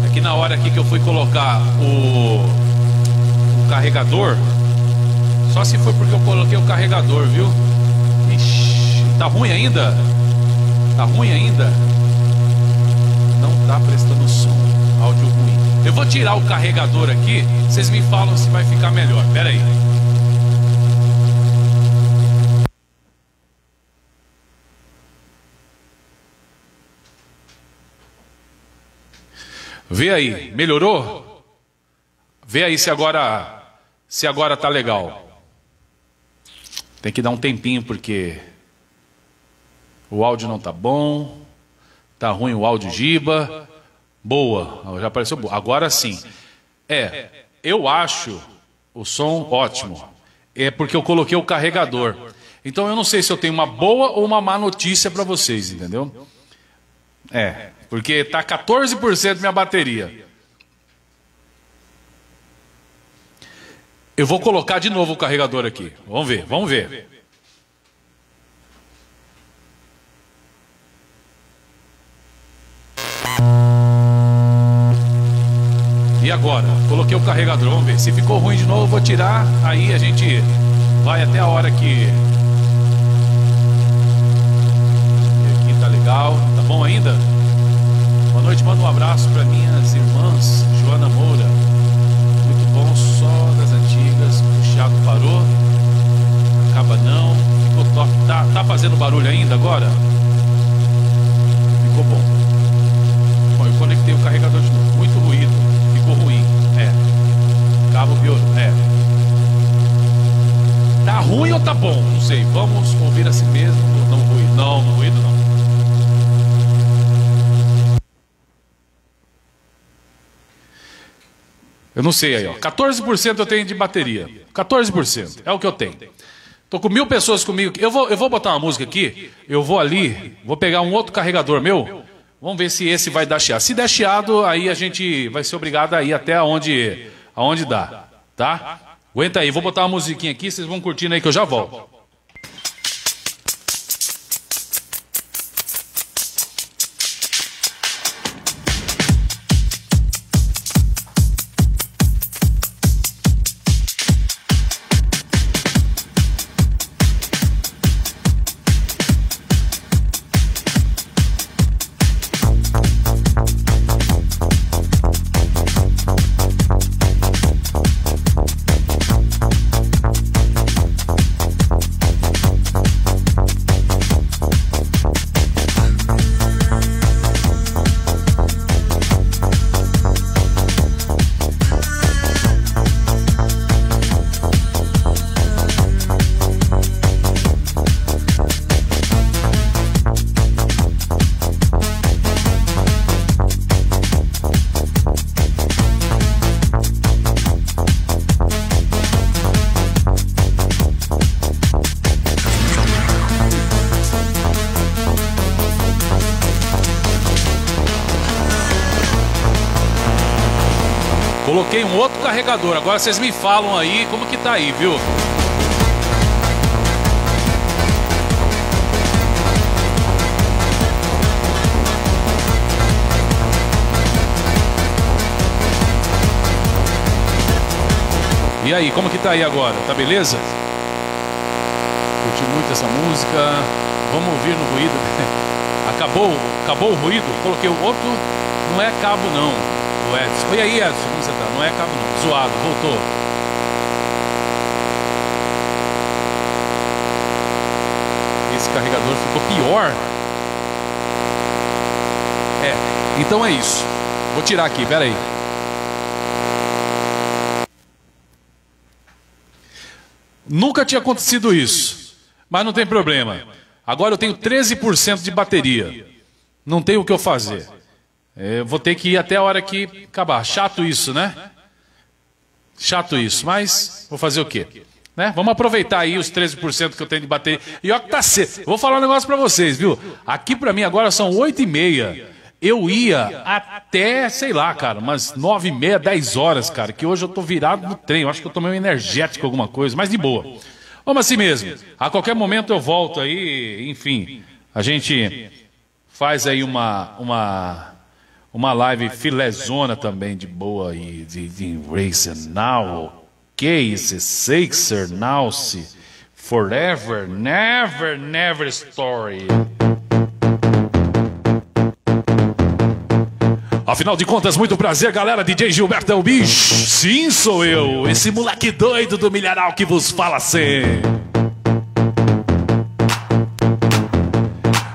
Aqui na hora aqui que eu fui colocar o, o carregador, só se foi porque eu coloquei o carregador, viu? Ixi, tá ruim ainda? Tá ruim ainda? Não tá prestando som. Áudio ruim. Eu vou tirar o carregador aqui, vocês me falam se vai ficar melhor. Pera aí. Vê aí, melhorou? Vê aí se agora se agora tá legal. Tem que dar um tempinho porque o áudio não tá bom. Tá ruim o áudio Giba. Boa, já apareceu boa. Agora sim. É, eu acho o som ótimo. É porque eu coloquei o carregador. Então eu não sei se eu tenho uma boa ou uma má notícia para vocês, entendeu? É, porque tá 14% minha bateria. Eu vou colocar de novo o carregador aqui. Vamos ver, vamos ver. E agora? Coloquei o carregador, vamos ver. Se ficou ruim de novo, eu vou tirar. Aí a gente vai até a hora que. Aqui tá legal. Tá bom ainda? Noite, manda um abraço para minhas irmãs, Joana Moura. Muito bom, só das antigas. O Thiago parou. Acaba não. Ficou top. Tá, tá fazendo barulho ainda agora? Ficou bom. Bom, eu conectei o carregador de novo. Muito ruído. Ficou ruim. É. Cabo piorou. É. Tá ruim ou tá bom? Não sei. Vamos ouvir assim mesmo. Não ruído. Não, não ruído não. Eu não sei aí, ó. 14% eu tenho de bateria. 14%. É o que eu tenho. Tô com mil pessoas comigo. Eu vou, eu vou botar uma música aqui. Eu vou ali, vou pegar um outro carregador meu. Vamos ver se esse vai dar chiado. Se der chiado, aí a gente vai ser obrigado a ir até aonde, aonde dá. Tá? Aguenta aí, vou botar uma musiquinha aqui, vocês vão curtindo aí que eu já volto. Carregador. Agora vocês me falam aí como que tá aí, viu? E aí, como que tá aí agora? Tá beleza? Curti muito essa música. Vamos ouvir no ruído. *laughs* Acabou, acabou o ruído? Coloquei o outro. Não é cabo não, o Edson. E aí, Edson, como você tá? Não é cabo não. Zoado, voltou. Esse carregador ficou pior. É, então é isso. Vou tirar aqui, pera aí. Nunca tinha acontecido isso. Mas não tem problema. Agora eu tenho 13% de bateria. Não tem o que eu fazer. É, Eu vou ter que ir até a hora que acabar. Chato isso, né? Chato isso, mas vou fazer o quê? Né? Vamos aproveitar aí os 13% que eu tenho de bateria. E ó que tá cedo. Vou falar um negócio pra vocês, viu? Aqui pra mim agora são 8 e meia. Eu ia até, sei lá, cara, umas 9 e meia, 10 horas, cara, que hoje eu tô virado no trem. Eu acho que eu tomei um energético, alguma coisa, mas de boa. Vamos assim mesmo. A qualquer momento eu volto aí, enfim. A gente faz aí uma uma uma live filezona também de boa e de, de Racer Now, Case, Sixer, Nause, Forever, Never, Never Story. Afinal de contas, muito prazer, galera. DJ Gilberto é o bicho. Sim, sou eu, esse moleque doido do milharal que vos fala assim.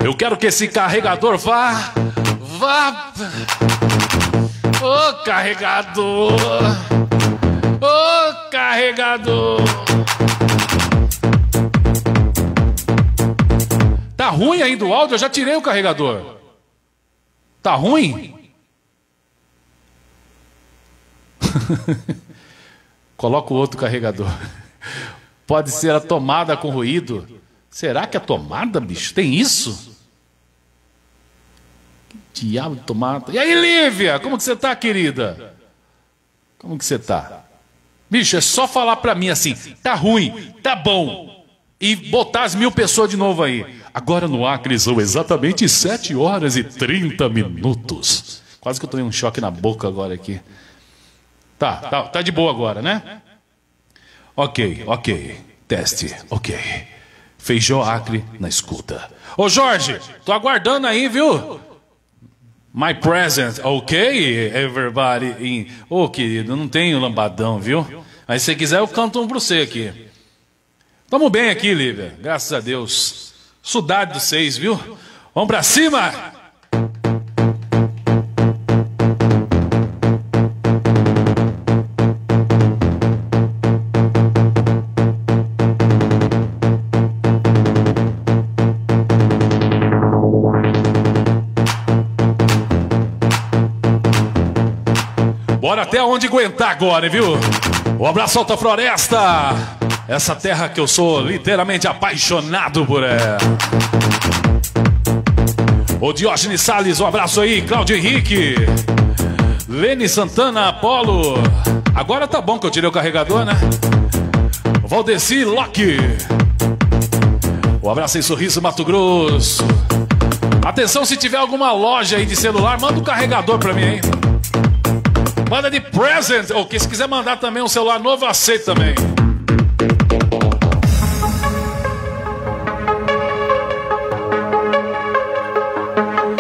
Eu quero que esse carregador vá. Vá. Ô carregador. Ô carregador. Tá ruim ainda o áudio? Eu já tirei o carregador. Tá ruim? *laughs* Coloca o outro carregador. Pode ser a tomada com ruído. Será que a tomada, bicho, tem isso? Diabo de tomada? E aí, Lívia, como que você tá, querida? Como que você tá? Bicho, é só falar pra mim assim, tá ruim, tá bom. E botar as mil pessoas de novo aí. Agora no Acre são exatamente 7 horas e 30 minutos. Quase que eu tomei um choque na boca agora aqui. Tá, tá, tá de boa agora, né? Ok, ok. Teste, ok. Feijó Acre na escuta. Ô Jorge, tô aguardando aí, viu? My present, ok, everybody. in- Ô querido, não tenho lambadão, viu? Aí se quiser eu canto um pra você aqui. Tamo bem aqui, Lívia, graças a Deus. Saudade dos seis, viu? Vamos pra cima! Até onde aguentar agora, viu? Um abraço Alta Floresta! Essa terra que eu sou literalmente apaixonado por ela. Ô Diógenes Salles, um abraço aí, Cláudio Henrique. Lene Santana, Apolo. Agora tá bom que eu tirei o carregador, né? Valdeci Locke. Um abraço aí, Sorriso Mato Grosso. Atenção, se tiver alguma loja aí de celular, manda um carregador pra mim, hein? Manda de present, ou que se quiser mandar também um celular novo, eu aceito também.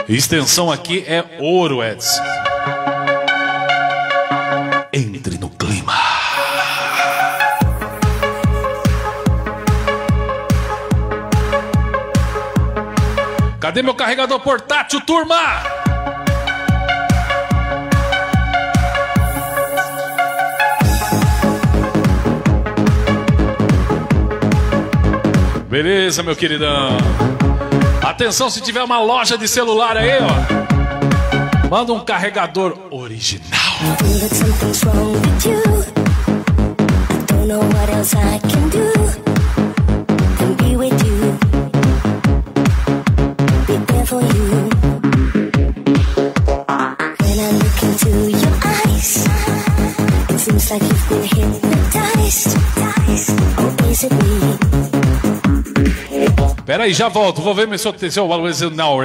Extensão aqui é ouro, Edson. Entre no clima. Cadê meu carregador portátil, turma? Beleza, meu queridão. Atenção, se tiver uma loja de celular aí, ó. Manda um carregador original. that something's Pera aí, já volto. Vou ver se eu seu valor now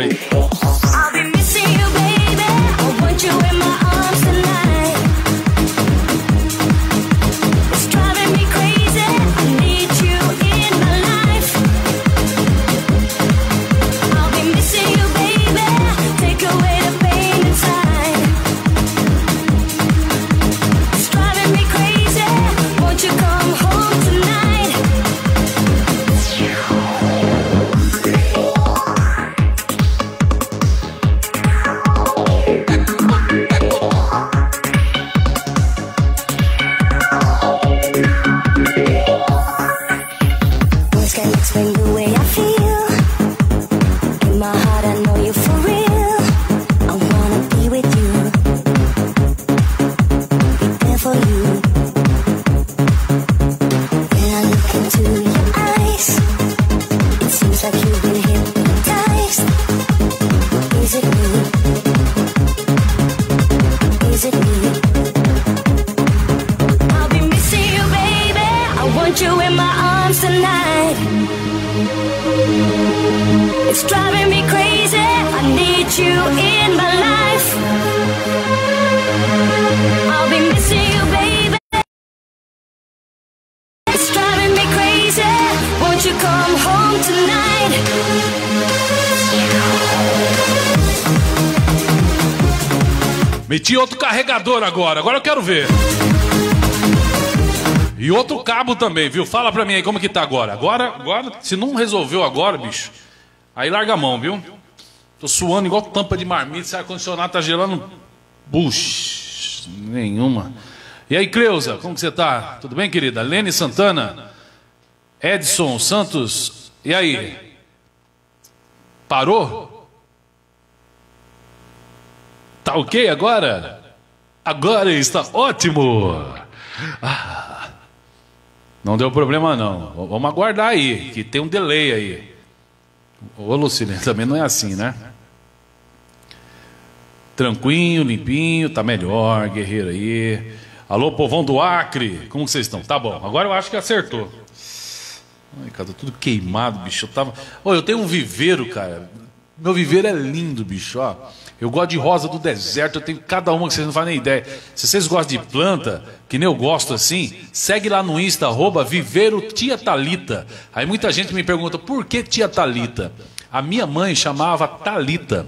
Meti outro carregador agora, agora eu quero ver. E outro cabo também, viu? Fala pra mim aí como que tá agora. Agora, agora, se não resolveu agora, bicho, aí larga a mão, viu? Tô suando igual tampa de marmita, esse ar-condicionado tá gelando. Bush, nenhuma. E aí, Cleusa, como que você tá? Tudo bem, querida? Lene Santana, Edson Santos, e aí? Parou? Tá ok agora? Agora está ótimo! Ah, não deu problema não. Vamos aguardar aí, que tem um delay aí. Ô Lucilene, *laughs* também não é assim, né? Tranquinho, limpinho, tá melhor, guerreiro aí. Alô, povão do Acre, como vocês estão? Tá bom, agora eu acho que acertou. Ai, cara, tudo queimado, bicho. Eu tava. Ô, eu tenho um viveiro, cara. Meu viveiro é lindo, bicho, ó. Eu gosto de rosa do deserto, eu tenho cada uma que vocês não fazem nem ideia. Se vocês gostam de planta, que nem eu gosto assim, segue lá no Insta, arroba Viveiro Tia Talita. Aí muita gente me pergunta, por que Tia Talita? A minha mãe chamava Talita.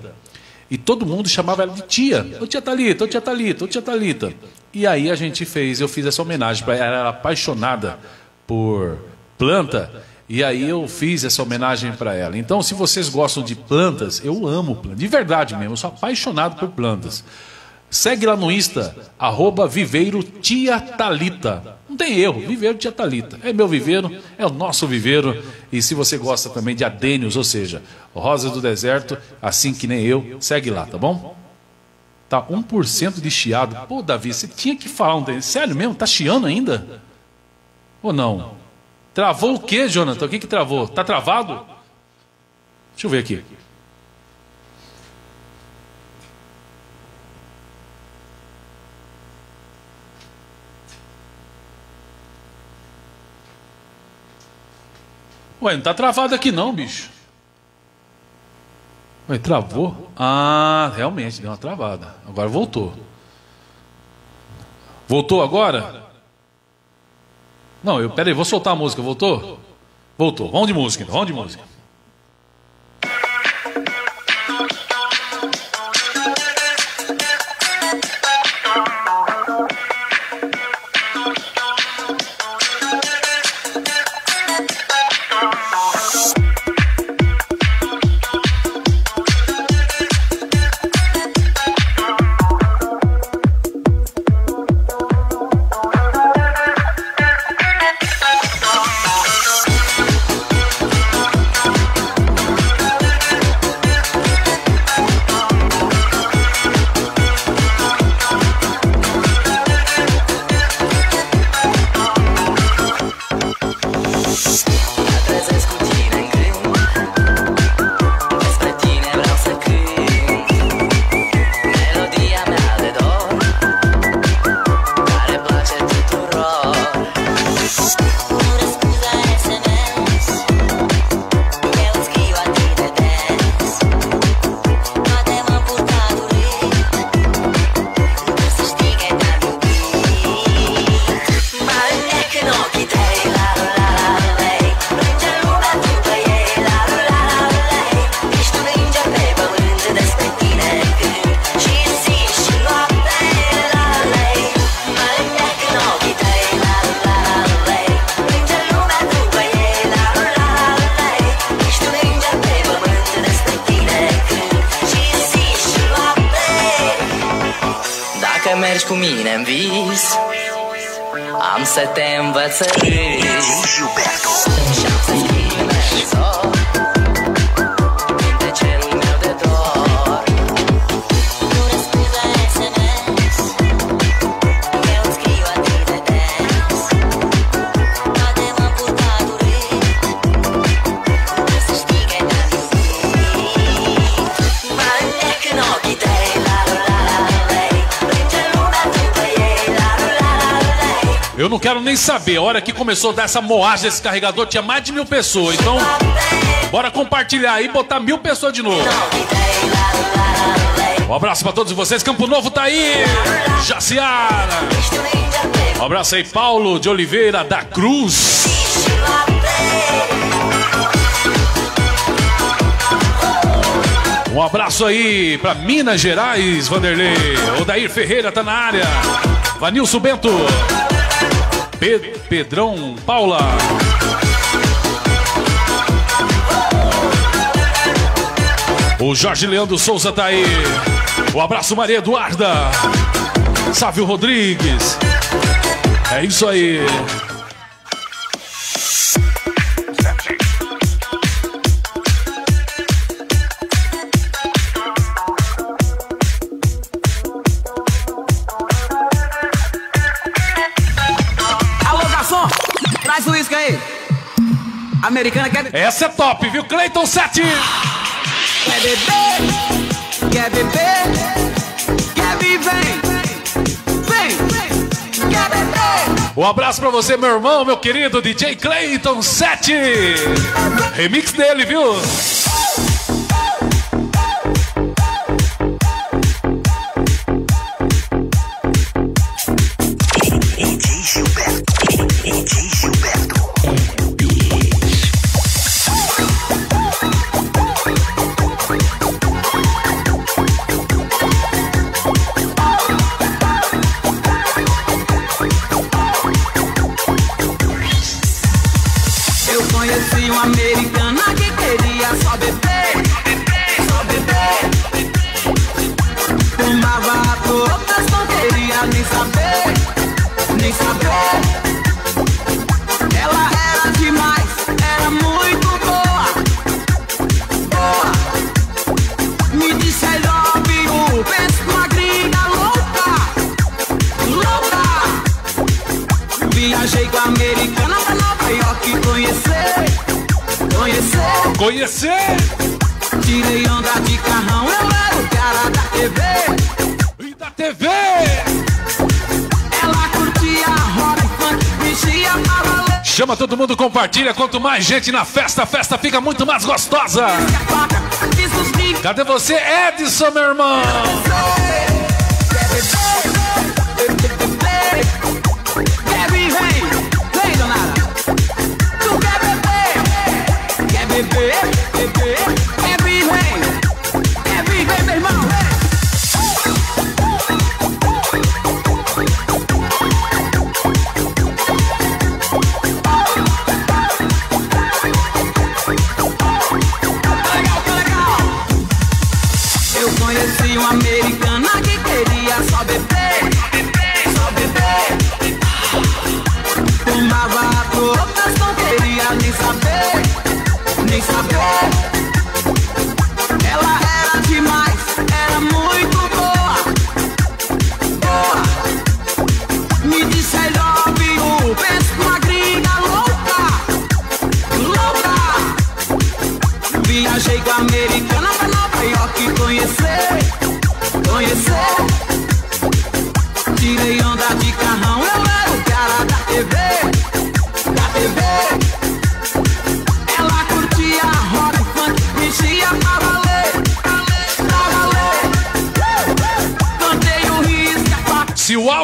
E todo mundo chamava ela de tia. Ô tia Talita, ô tia Talita, ô tia Talita. E aí a gente fez, eu fiz essa homenagem para ela. Ela era apaixonada por planta. E aí eu fiz essa homenagem para ela. Então, se vocês gostam de plantas, eu amo plantas. De verdade mesmo, eu sou apaixonado por plantas. Segue lá no Insta, arroba Viveiro Tia Talita. Não tem erro, Viveiro Tia Talita. É meu viveiro, é o nosso viveiro. E se você gosta também de adênios, ou seja, rosas do deserto, assim que nem eu, segue lá, tá bom? Tá 1% de chiado. Pô, Davi, você tinha que falar um. Sério mesmo? Tá chiando ainda? Ou não? Travou o quê, Jonathan? O que que travou? Tá travado? Deixa eu ver aqui. Ué, não tá travado aqui não, bicho. Ué, travou? Ah, realmente, deu uma travada. Agora voltou. Voltou agora? Não, eu peraí, vou soltar a música. Voltou? Voltou. Vamos de música então, vamos de música. Quero nem saber. A hora que começou a dar essa moagem desse carregador, tinha mais de mil pessoas. Então, bora compartilhar aí e botar mil pessoas de novo. Um abraço pra todos vocês. Campo Novo tá aí. Jaciara. Um abraço aí, Paulo de Oliveira da Cruz. Um abraço aí pra Minas Gerais, Vanderlei. Odair Ferreira tá na área. Vanilson Bento. Pe- Pedrão Paula. O Jorge Leandro Souza tá aí. Um abraço, Maria Eduarda. Sávio Rodrigues. É isso aí. Americana quer? Essa é top, viu? Cleiton 7. Quer beber? Quer beber? Quer viver? Vem! Quer beber? Um abraço pra você, meu irmão, meu querido DJ Clayton 7. Remix dele, viu? Todo mundo, compartilha. Quanto mais gente na festa, a festa fica muito mais gostosa. Cadê você, Edson, meu irmão?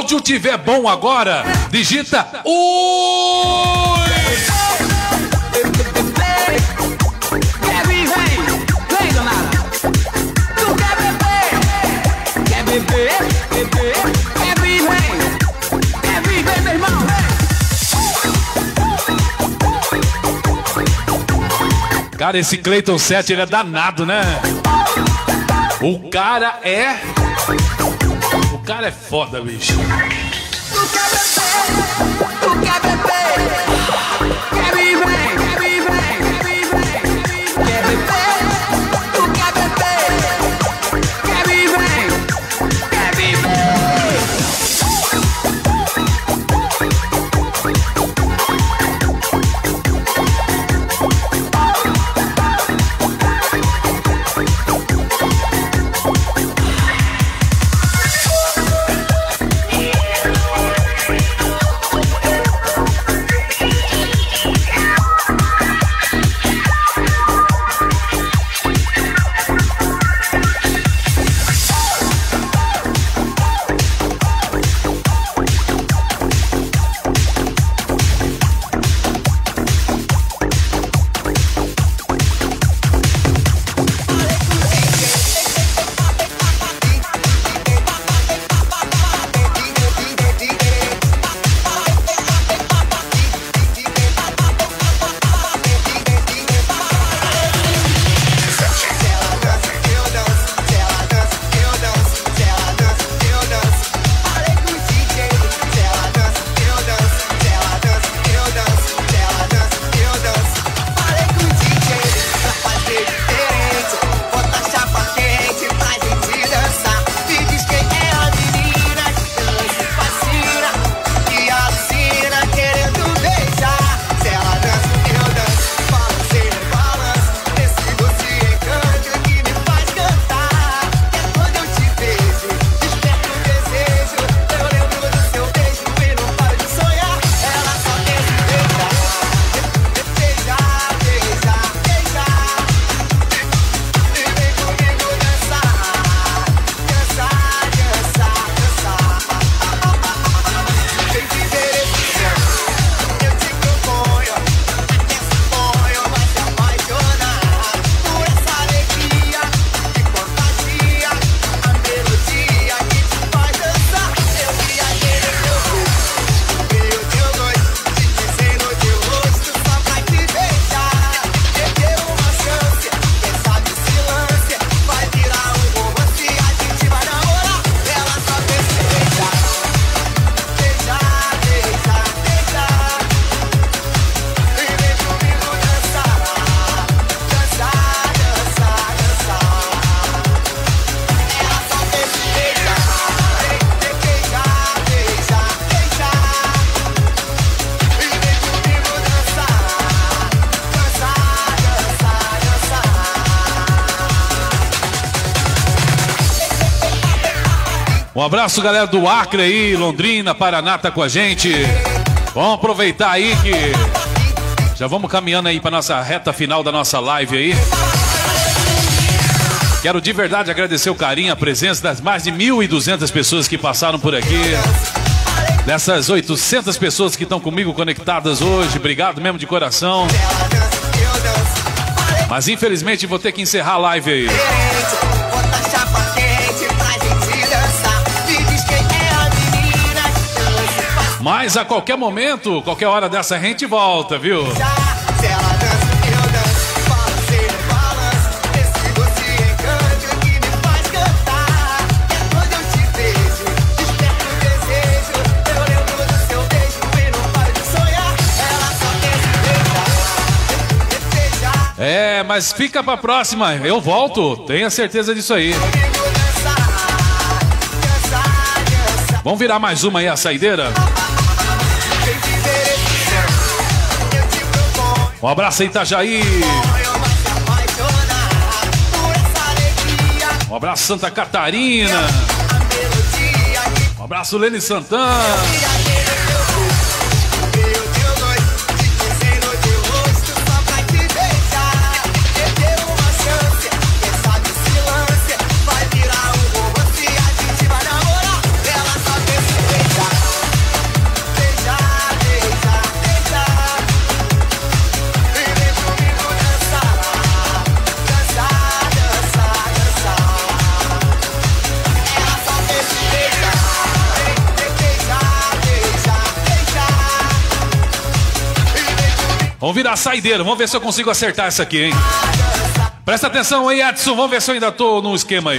Áudio tiver bom agora, digita irmão? Cara, esse Clayton 7, ele é danado, né? O cara é. Cara é foda, bicho. Abraço, galera do Acre aí, Londrina, Paraná, tá com a gente. Vamos aproveitar aí que já vamos caminhando aí para nossa reta final da nossa live aí. Quero de verdade agradecer o carinho, a presença das mais de 1.200 pessoas que passaram por aqui. Dessas 800 pessoas que estão comigo conectadas hoje, obrigado mesmo de coração. Mas infelizmente vou ter que encerrar a live aí. Mas a qualquer momento, qualquer hora dessa, a gente volta, viu? É mas fica pra próxima. Eu volto, tenha certeza disso aí. Vamos virar mais uma aí, a saideira? Um abraço aí, Itajaí. Um abraço, Santa Catarina. Um abraço, Lene Santana. Vamos virar saideira. Vamos ver se eu consigo acertar essa aqui, hein? Presta atenção aí, Edson. Vamos ver se eu ainda tô no esquema aí.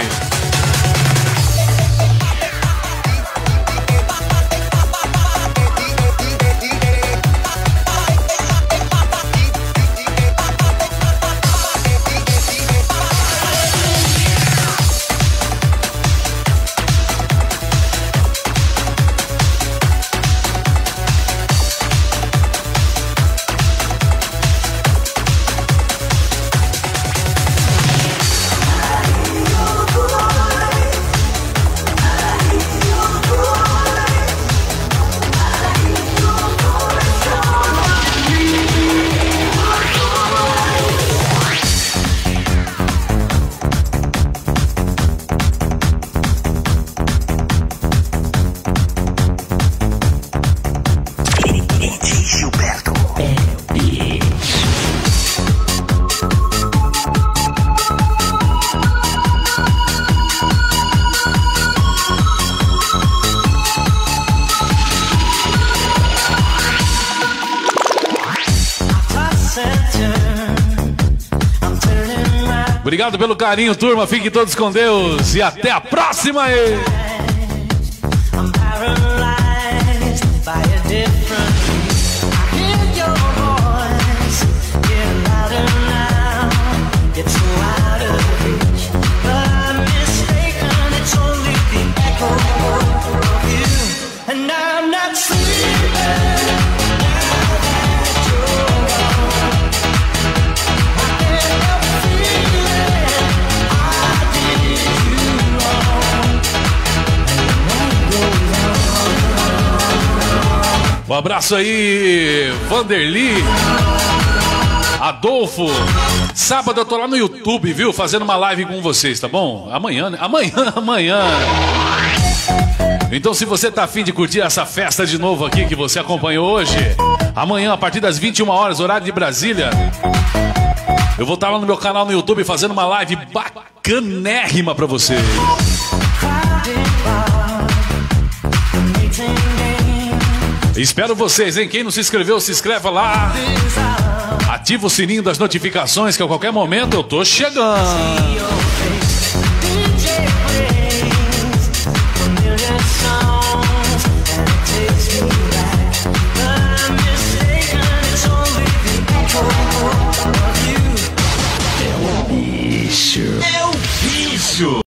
Pelo carinho, turma. Fiquem todos com Deus. E até a próxima aí. Abraço aí, Vanderly. Adolfo. Sábado eu tô lá no YouTube, viu? Fazendo uma live com vocês, tá bom? Amanhã, né? Amanhã, *laughs* amanhã. Então, se você tá afim de curtir essa festa de novo aqui que você acompanhou hoje, amanhã, a partir das 21 horas, horário de Brasília, eu vou estar lá no meu canal no YouTube fazendo uma live bacanérrima pra vocês. Espero vocês, hein? Quem não se inscreveu, se inscreva lá. Ativa o sininho das notificações que a qualquer momento eu tô chegando. É bicho. É bicho.